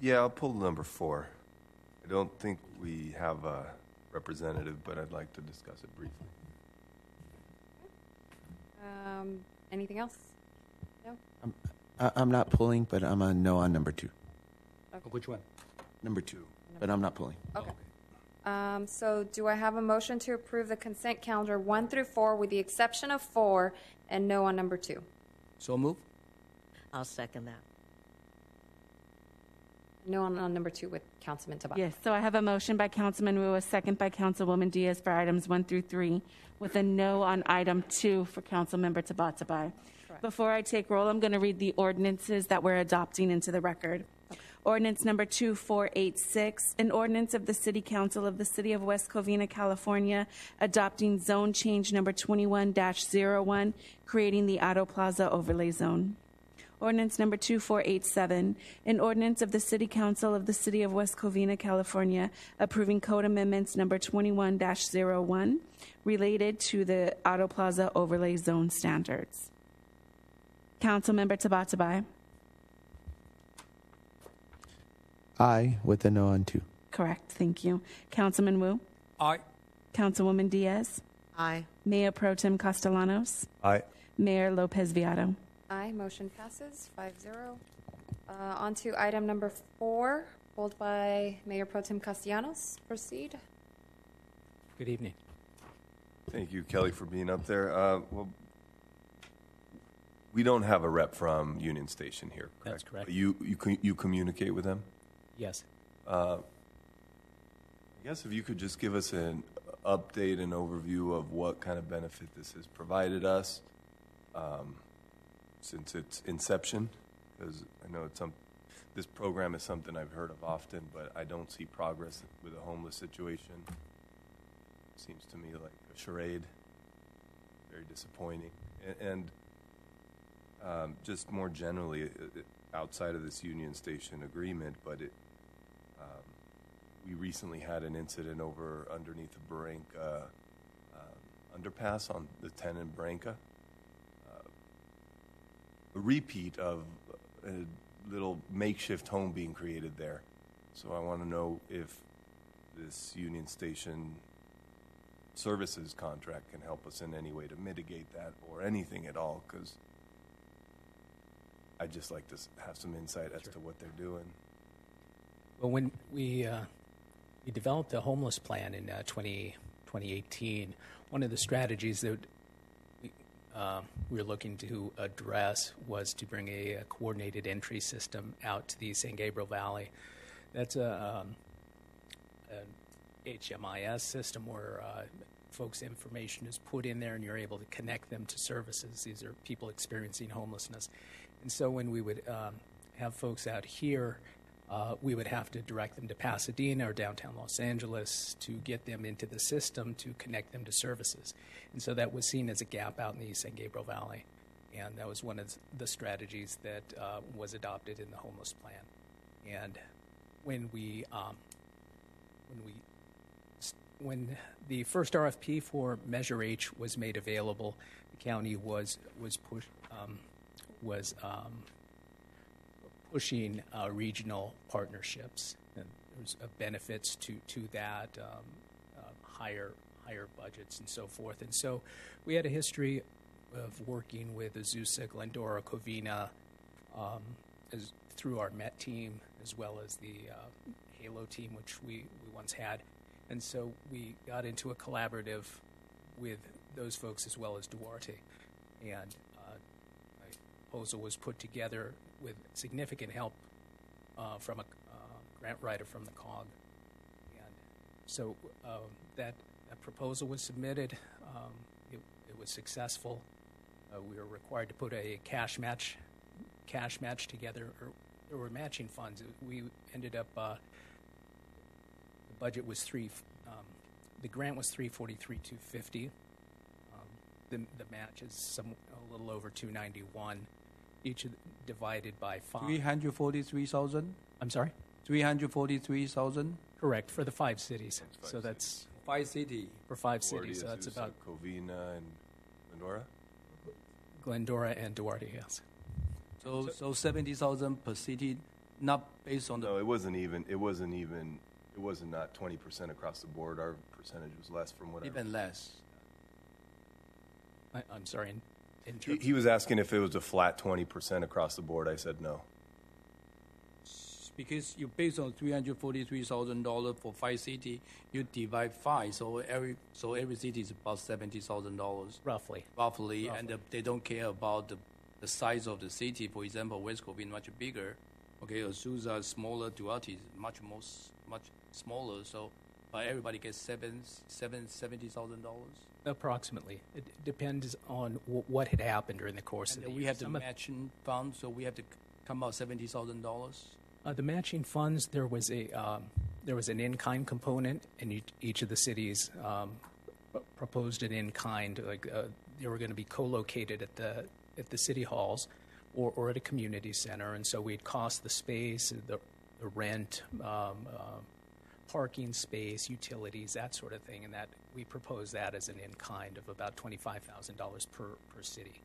yeah, I'll pull number four. I don't think we have a representative, but I'd like to discuss it briefly. Um, anything else? No. I, I'm not pulling, but I'm a no on number two. Which one? Number two, but I'm not pulling. Okay. Um, so do I have a motion to approve the consent calendar one through four with the exception of four and no on number two? So move. I'll second that. No on, on number two with Councilman Tabata. Yes, so I have a motion by Councilman Wu, a second by Councilwoman Diaz for items one through three, with a no on item two for Councilmember Tabatabai. Before I take roll, I'm going to read the ordinances that we're adopting into the record. Ordinance number 2486, an ordinance of the City Council of the City of West Covina, California, adopting zone change number 21-01, creating the Auto Plaza Overlay Zone. Ordinance number 2487, an ordinance of the City Council of the City of West Covina, California, approving code amendments number 21-01 related to the Auto Plaza Overlay Zone standards. Councilmember Tabatabai. Aye, with a no on two. Correct, thank you. Councilman Wu. Aye. Councilwoman Diaz. Aye. Mayor Pro Tem Castellanos. Aye. Mayor Lopez Viado. Aye, motion passes five zero. Uh, on to item number four, pulled by Mayor Pro Tem Castellanos. Proceed. Good evening. Thank you, Kelly, for being up there. Uh, well, we don't have a rep from Union Station here. Correct? That's correct. You you you communicate with them. Yes. Uh, I guess if you could just give us an update and overview of what kind of benefit this has provided us um, since its inception, because I know it's some. This program is something I've heard of often, but I don't see progress with the homeless situation. Seems to me like a charade. Very disappointing, and, and um, just more generally, uh, uh, outside of this Union Station agreement, but it um, we recently had an incident over underneath the Barranca uh, underpass on the 10 and Barranca. Repeat of a little makeshift home being created there. So I want to know if this Union Station services contract can help us in any way to mitigate that or anything at all, because I'd just like to s- have some insight as to what they're doing. Well, when we uh, we developed the homeless plan in uh, 20, 2018, one of the strategies that we, we were looking to address was to bring a, a coordinated entry system out to the San Gabriel Valley. That's a, um, an HMIS system where uh, folks' information is put in there and you're able to connect them to services. These are people experiencing homelessness. And so when we would um, have folks out here, uh, we would have to direct them to Pasadena or downtown Los Angeles to get them into the system to connect them to services. And so that was seen as a gap out in the San Gabriel Valley. And that was one of the strategies that uh, was adopted in the homeless plan. And when we um, when we when the first RFP for Measure H was made available, the county was was push, um, was um, pushing uh, regional partnerships. And there's uh, benefits to to that, um, uh, higher higher budgets and so forth. And so we had a history of working with Azusa, Glendora, Covina, um, as, through our MET team, as well as the uh, Halo team, which we, we once had. And so we got into a collaborative with those folks as well as Duarte. And uh, a proposal was put together with significant help uh, from a uh, grant writer from the COG. And so um, that, that proposal was submitted. Um, it, it was successful. Uh, we were required to put a cash match cash match together, or there were matching funds. We ended up uh, the budget was three. Um, the grant was three forty three two fifty. Um, the the match is some a little over two ninety one. Each of divided by five. Three hundred forty three thousand. I'm sorry. Three hundred forty three thousand. Correct for the five cities. five so that's five city for five cities. So that's about Covina and Glendora. Glendora and Duarte. Yes. So so seventy thousand per city, not based on the. No, it wasn't even. It wasn't even. It wasn't not twenty percent across the board. Our percentage was less from what I Even less. I, I'm sorry. In, in He, terms he was asking if it was a flat twenty percent across the board. I said no. Because you based on three hundred forty three thousand dollars for five city, you divide five, so every so every city is about seventy thousand dollars roughly. roughly, and uh, they don't care about the, the size of the city. For example, West Covina much bigger. Okay, Azusa is smaller, Duarte is much more s- much smaller. So, but everybody gets seven seven seventy thousand dollars. Approximately. It depends on w- what had happened during the course And of the we year. have the Some of- matching fund, so we have to come out seventy thousand dollars. Uh, the matching funds, there was a um, there was an in-kind component, and each, each of the cities um, p- proposed an in-kind. Like uh, they were going to be co-located at the at the city halls, or, or at a community center, and so we'd cost the space, the, the rent, um, uh, parking space, utilities, that sort of thing, and that we propose that as an in-kind of about twenty-five thousand dollars per per city.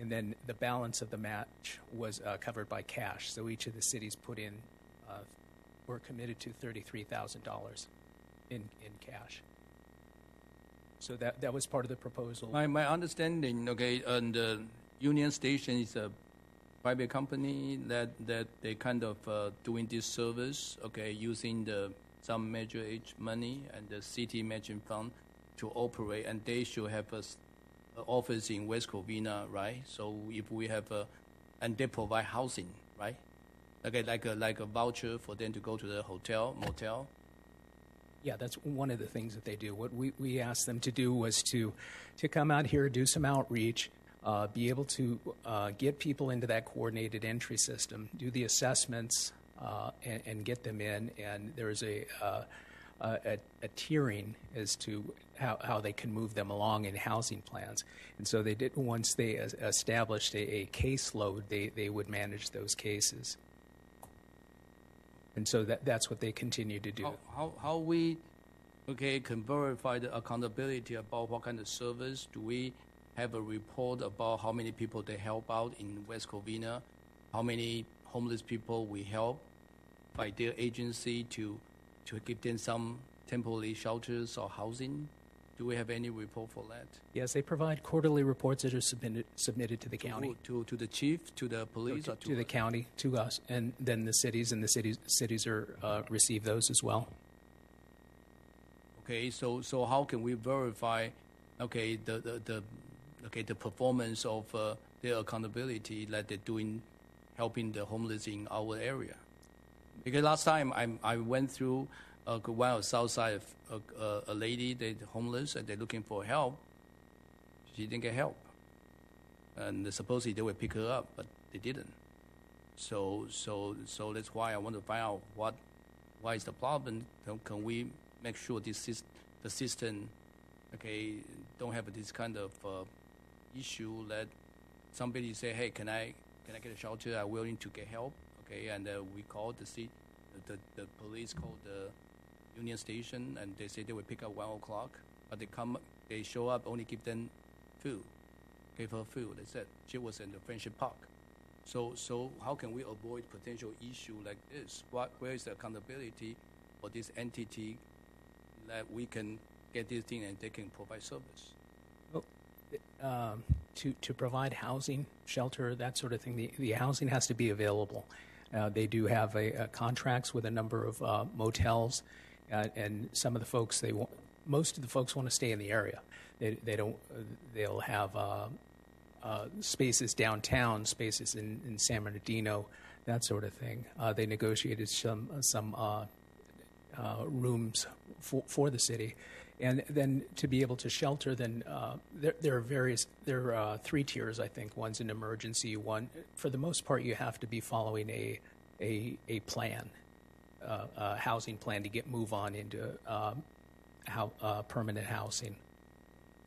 And then the balance of the match was uh, covered by cash. So each of the cities put in, uh, were committed to $33,000 in, in cash. So that, that was part of the proposal. My, my understanding, okay, and uh, Union Station is a private company that, that they kind of uh, doing this service, okay, using the some Measure H money and the city matching fund to operate, and they should have a, a office in West Covina, right? So if we have a, and they provide housing, right? Okay, like a like a voucher for them to go to the hotel, motel. Yeah, that's one of the things that they do. What we, we asked them to do was to, to come out here, do some outreach, uh, be able to uh, get people into that coordinated entry system, do the assessments, uh, and, and get them in. And there's a, uh, a, a tiering as to how, how they can move them along in housing plans. And so they did, once they established a, a caseload, they, they would manage those cases. And so that, that's what they continue to do. How, how, how we, okay, can verify the accountability about what kind of service? Do we have a report about how many people they help out in West Covina? How many homeless people we help by their agency to, to give them some temporary shelters or housing? Do we have any report for that? Yes, they provide quarterly reports that are submitted, submitted to the county. To, to the chief, to the police, to, or to, to the county, to us, and then the cities, and the cities cities are uh, receive those as well. Okay, so so how can we verify, okay, the the, the okay the performance of uh, their accountability that they're doing, helping the homeless in our area? Because last time I I went through uh, of south side, of, uh, a lady they homeless and they're looking for help. She didn't get help, and supposedly they would pick her up, but they didn't. So so so that's why I want to find out what why is the problem. Can, we make sure this the system, okay, don't have this kind of uh, issue that somebody say, hey, can I can I get a shelter? I'm willing to get help, okay, and uh, we call the, ci- the the police called the union station and they say they will pick up one o'clock, but they come they show up only give them food, gave her food. They said she was in the Friendship Park. So, so how can we avoid potential issue like this? What, where is the accountability for this entity that we can get this thing and they can provide service? um, to to provide housing, shelter, that sort of thing. The the housing has to be available. Uh, they do have a, a contracts with a number of uh, motels, uh, and some of the folks they want. Most of the folks want to stay in the area. They they don't. Uh, they'll have uh, uh, spaces downtown, spaces in, in San Bernardino, that sort of thing. Uh, they negotiated some some uh, uh, rooms for, for the city, and then to be able to shelter. Then uh, there, there are various. There are uh, three tiers, I think. One's an emergency. One, for the most part, you have to be following a a a plan, uh, a housing plan to get move on into um, how uh, permanent housing.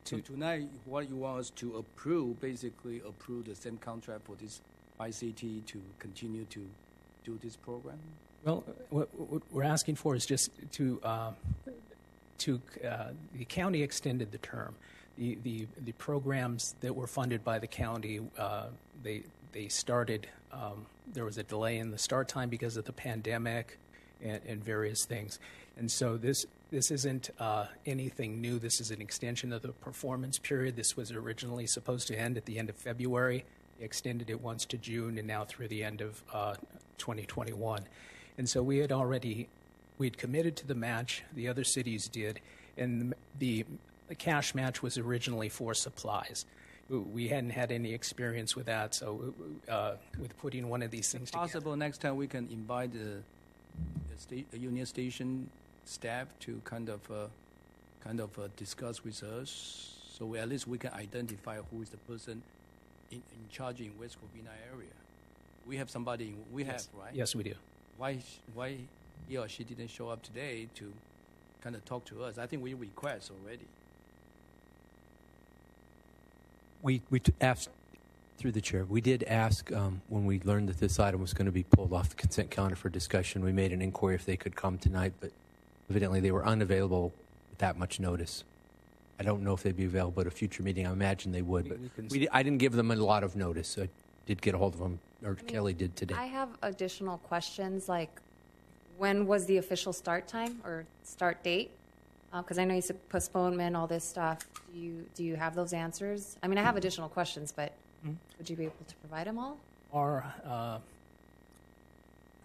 So tonight, what you want us to approve, basically approve the same contract for this ICT to continue to do this program? Well, what, what we're asking for is just to uh, to uh, the county extended the term. The, the the programs that were funded by the county, uh, they they started. Um, there was a delay in the start time because of the pandemic and, and various things, and so this this isn't uh, anything new. This is an extension of the performance period. This was originally supposed to end at the end of February. They extended it once to June, and now through the end of uh, 2021. And so we had already we had committed to the match. The other cities did, and the, the cash match was originally for supplies. We hadn't had any experience with that, so uh, with putting one of these things together. Possible next time we can invite the, the sta- Union Station staff to kind of uh, kind of uh, discuss with us, so we, at least we can identify who is the person in, in charge in West Covina area. We have somebody. in- We Yes. have right. Yes, we do. Why why he or she didn't show up today to kind of talk to us? I think we request already. We, we t- asked, through the chair, we did ask um, when we learned that this item was going to be pulled off the consent calendar for discussion. We made an inquiry if they could come tonight, but evidently they were unavailable with that much notice. I don't know if they'd be available at a future meeting. I imagine they would, but we can- we, I didn't give them a lot of notice. I did get a hold of them, or Kelly did today. I have additional questions, like when was the official start time or start date? Because I know you said postponement, all this stuff. Do you do you have those answers? I mean, I have additional questions, but Mhm. would you be able to provide them all? Our uh,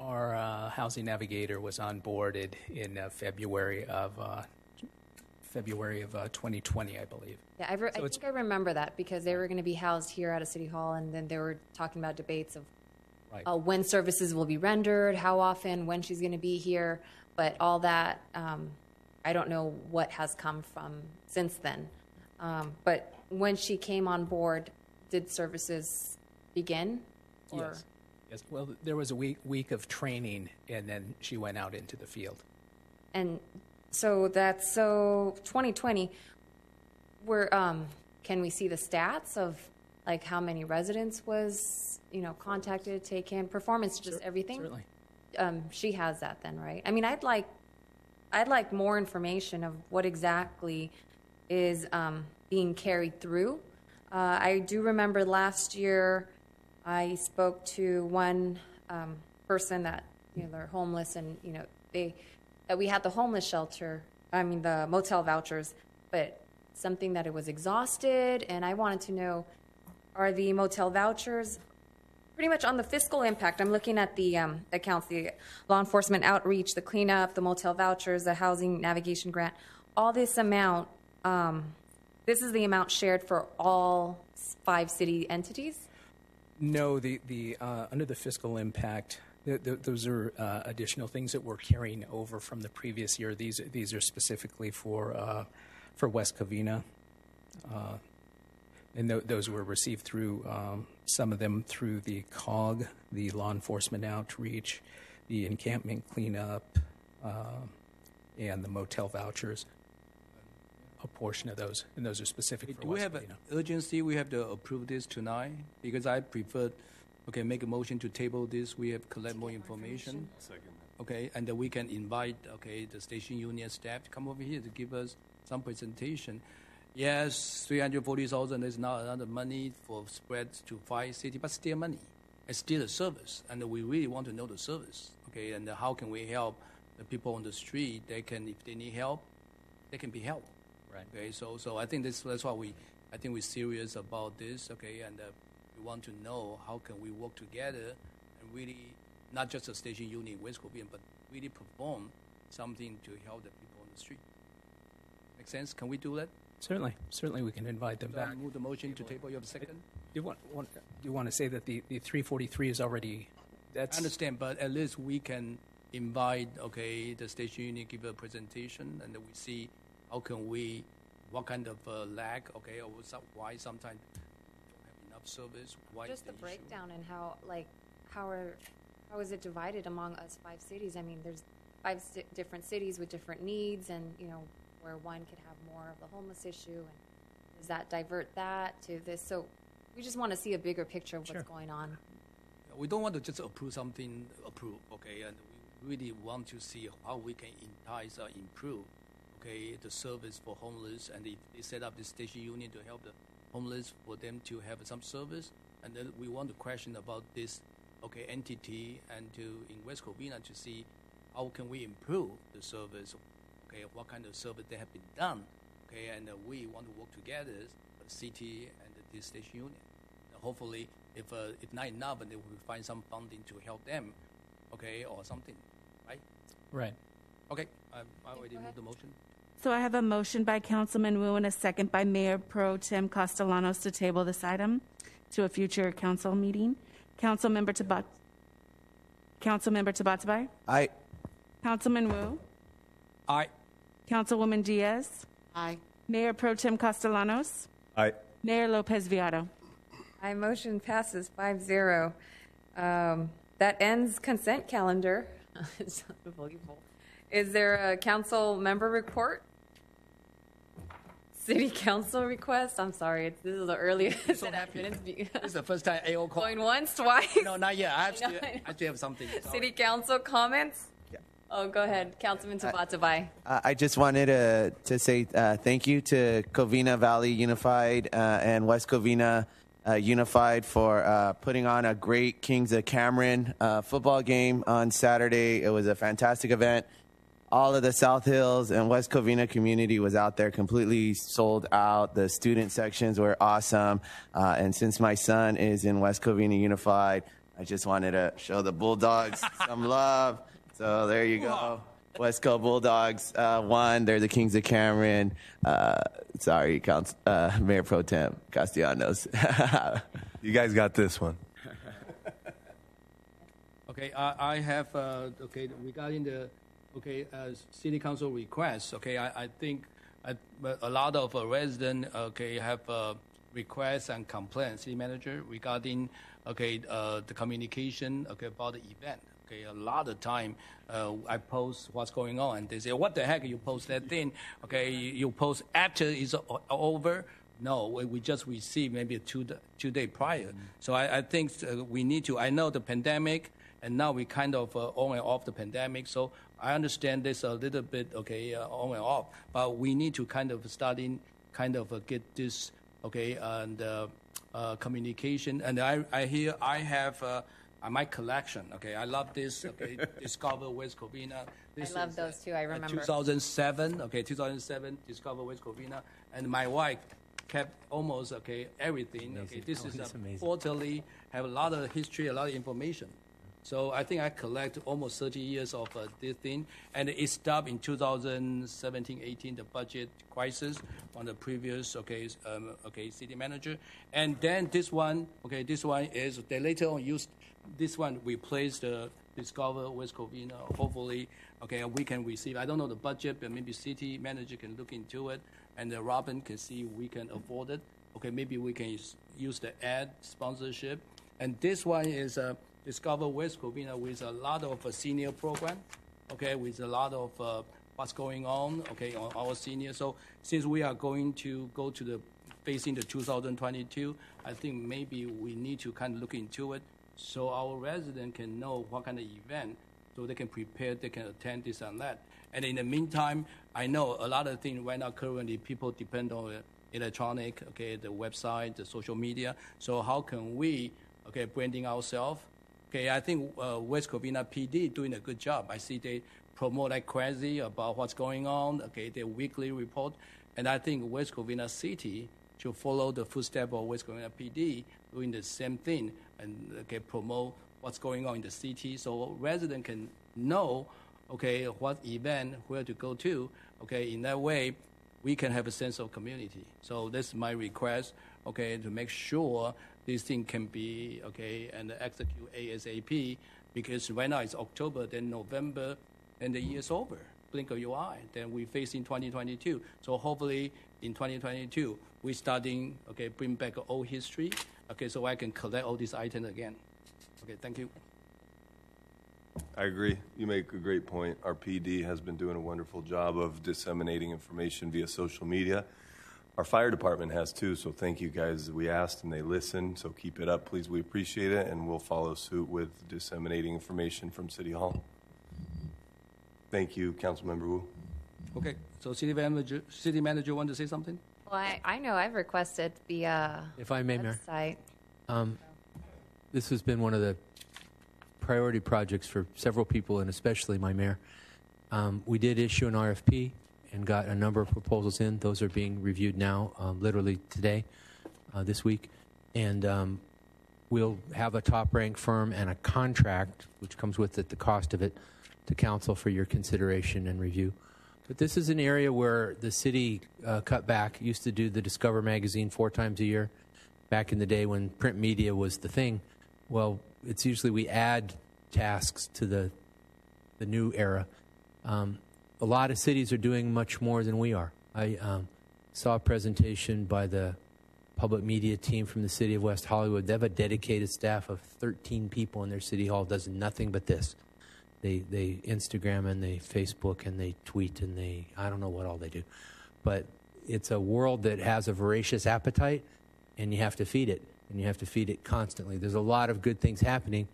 our uh, housing navigator was onboarded in uh, February of uh, February of uh, 2020, I believe. Yeah, I, re- So I think I remember that because they were going to be housed here at a city hall, and then they were talking about debates of Right. uh, when services will be rendered, how often, when she's going to be here. But all that, um, I don't know what has come from since then. Um, but when she came on board, did services begin? Or- Yes. Yes. Well, there was a week week of training, and then she went out into the field. And so that's so 2020. Where um, can we see the stats of like how many residents was you know contacted, taken, performance, just everything? Certainly. Um, she has that then, right? I mean, I'd like I'd like more information of what exactly is um, being carried through. Uh, I do remember last year I spoke to one um, person that you know they're homeless and you know they that we had the homeless shelter. I mean the motel vouchers, but something that it was exhausted? And I wanted to know, are the motel vouchers pretty much on the fiscal impact? I'm looking at the um, accounts, the law enforcement outreach, the cleanup, the motel vouchers, the housing navigation grant. All this amount, um, this is the amount shared for all five city entities? No, the, the, uh, under the fiscal impact, th- th- those are uh, additional things that we're carrying over from the previous year. These, these are specifically for, uh, for West Covina. And tho- those were received through, um, some of them through the COG, the law enforcement outreach, the encampment cleanup, uh, and the motel vouchers. A portion of those, and those are specific for Do we have an urgency? We have to approve this tonight? Because I prefer, okay, make a motion to table this. We have collect more information. Second. Okay, and then we can invite, okay, the station union staff to come over here to give us some presentation. Yes, 340,000 is not a lot of money for spread to five city, but still money. It's still a service, and we really want to know the service, okay, and how can we help the people on the street? They can, if they need help, they can be helped. Right. Okay, so, so I think this, that's why we, I think we're serious about this, okay, and uh, we want to know how can we work together and really, not just a station unit in West but really perform something to help the people on the street. Make sense? Can we do that? Certainly, certainly we can invite them So I back. move the motion to table. You have a second? You want, want, you want to say that the, the 343 is already, that's. I understand, but at least we can invite, okay, the station unit give a presentation, and then we see how can we, what kind of uh, lag, okay, or some, why sometimes don't have enough service, why Just the the issue. breakdown and how, like, how are, how is it divided among us five cities? I mean, there's five ci- different cities with different needs and, you know, where one could have more of the homeless issue and does that divert that to this? So we just want to see a bigger picture of what's going on. We don't want to just approve something, approve, okay, and we really want to see how we can entice or improve, okay, the service for homeless, and if they set up this station union to help the homeless for them to have some service, and then we want to question about this, okay, entity and to in West Covina to see how can we improve the service, okay, what kind of service they have been done, okay, and uh, we want to work together, the city and the station union. Hopefully, if uh, if not enough, then we will find some funding to help them, okay, or something, right? Right. Okay, I, I already moved the motion. So I have a motion by Councilman Wu and a second by Mayor Pro Tem Castellanos to table this item to a future council meeting. Councilmember Tabat, Councilmember Tabatabai? Aye. Councilman Wu? Aye. Councilwoman Diaz? Aye. Mayor Pro Tem Castellanos? Aye. Mayor Lopez Viado? My motion passes 5-0. Um, that ends consent calendar. it's unbelievable. Is there a council member report? City council request? I'm sorry, it's, this is the earliest. So that happy. minutes be- This is the first time AO call. Going once, twice? No, not yet. I have I I know. I have something. Sorry. City council comments? Oh, go ahead, Councilman Tabatabai. Uh, I just wanted to, to say uh, thank you to Covina Valley Unified uh, and West Covina uh, Unified for uh, putting on a great Kings of Cameron uh, football game on Saturday. It was a fantastic event. All of the South Hills and West Covina community was out there completely sold out. The student sections were awesome. Uh, and since my son is in West Covina Unified, I just wanted to show the Bulldogs some love. So there you go. West Coast Bulldogs uh, won. They're the Kings of Cameron. Uh, sorry, Council, uh, Mayor Pro Tem Castellanos. You guys got this one. Okay, I, I have, uh, okay, regarding the, okay, uh, city council requests, okay, I, I think I, a lot of uh, residents, okay, have uh, requests and complaints, city manager, regarding, okay, uh, the communication, okay, about the event. Okay, a lot of time uh, I post what's going on, and they say, "What the heck? You post that thing? Okay, you, post after it's over." No, we, just received maybe two two day prior. So I, I think uh, we need to. I know the pandemic, and now we kind of uh, on and off the pandemic. So I understand this a little bit, okay, uh, on and off. But we need to kind of starting kind of uh, get this, okay, and uh, communication. And I I hear I have. Uh, uh, my collection. Okay, I love this. Okay, Discover West Covina. This I love is, uh, those too. I uh, remember. 2007. Okay, 2007 Discover West Covina, and my wife kept almost okay everything. Okay, this Oh, is that's a amazing. quarterly, have a lot of history, a lot of information. So I think I collect almost 30 years of uh, this thing, and it stopped in 2017, 18, the budget crisis on the previous okay, um, okay, city manager, and then this one, okay, this one is they later on used this one replaced the Discover West Covina. Hopefully, okay, we can receive. I don't know the budget, but maybe city manager can look into it, and Robbeyn can see we can afford it. Okay, maybe we can use, use the ad sponsorship, and this one is uh, Discover West Covina with a lot of uh, senior program, okay, with a lot of uh, what's going on, okay, on our senior. So since we are going to go to the facing the 2022, I think maybe we need to kind of look into it so our resident can know what kind of event, so they can prepare, they can attend this and that. And in the meantime, I know a lot of things right now currently people depend on electronic, okay, the website, the social media. So how can we, okay, branding ourselves? Okay, I think uh, West Covina PD doing a good job. I see they promote like crazy about what's going on. Okay, their weekly report, and I think West Covina City should follow the footsteps of West Covina PD, doing the same thing and okay promote what's going on in the city, so resident can know okay what event where to go to. Okay, in that way, we can have a sense of community. So that's my request. Okay, to make sure this thing can be okay and execute ASAP because right now it's October, then November, and the year's over. Blink of your eye. Then we face in 2022. So hopefully in 2022 we starting okay bring back old history. Okay, so I can collect all these items again. Okay, thank you. I agree. You make a great point. Our PD has been doing a wonderful job of disseminating information via social media. Our fire department has too, so thank you guys. We asked and they listened, so keep it up, please. We appreciate it, and we'll follow suit with disseminating information from City Hall. Thank you, Councilmember Wu. Okay, so city manager, city manager want to say something? Well, I, I know I've requested via If I may, Mayor. website. Um, this has been one of the priority projects for several people, and especially my mayor. Um, we did issue an RFP and got a number of proposals in. Those are being reviewed now, um, literally today, uh, this week. And um, we'll have a top ranked firm and a contract, which comes with it, the cost of it, to council for your consideration and review. But this is an area where the city uh, cut back, used to do the Discover magazine four times a year back in the day when print media was the thing. Well, it's usually we add tasks to the the new era. Um, a lot of cities are doing much more than we are. I um, saw a presentation by the public media team from the city of West Hollywood. They have a dedicated staff of 13 people in their city hall, does nothing but this. They they Instagram and they Facebook and they tweet and they I don't know what all they do, but it's a world that has a voracious appetite, and you have to feed it, and you have to feed it constantly. There's a lot of good things happening,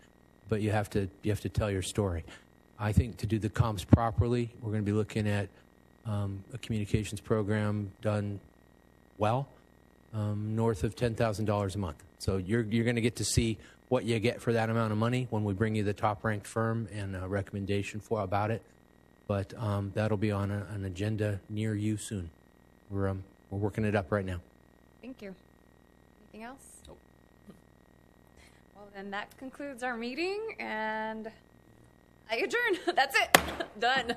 but you have to you have to tell your story. I think to do the comps properly, we're going to be looking at um, a communications program done well, um, north of ten thousand dollars a month. So you're you're going to get to see what you get for that amount of money when we bring you the top ranked firm and a recommendation for about it. But um, that'll be on a, an agenda near you soon. We're um, we're working it up right now. Thank you. Anything else? Well, then that concludes our meeting, and I adjourn. That's it. Done.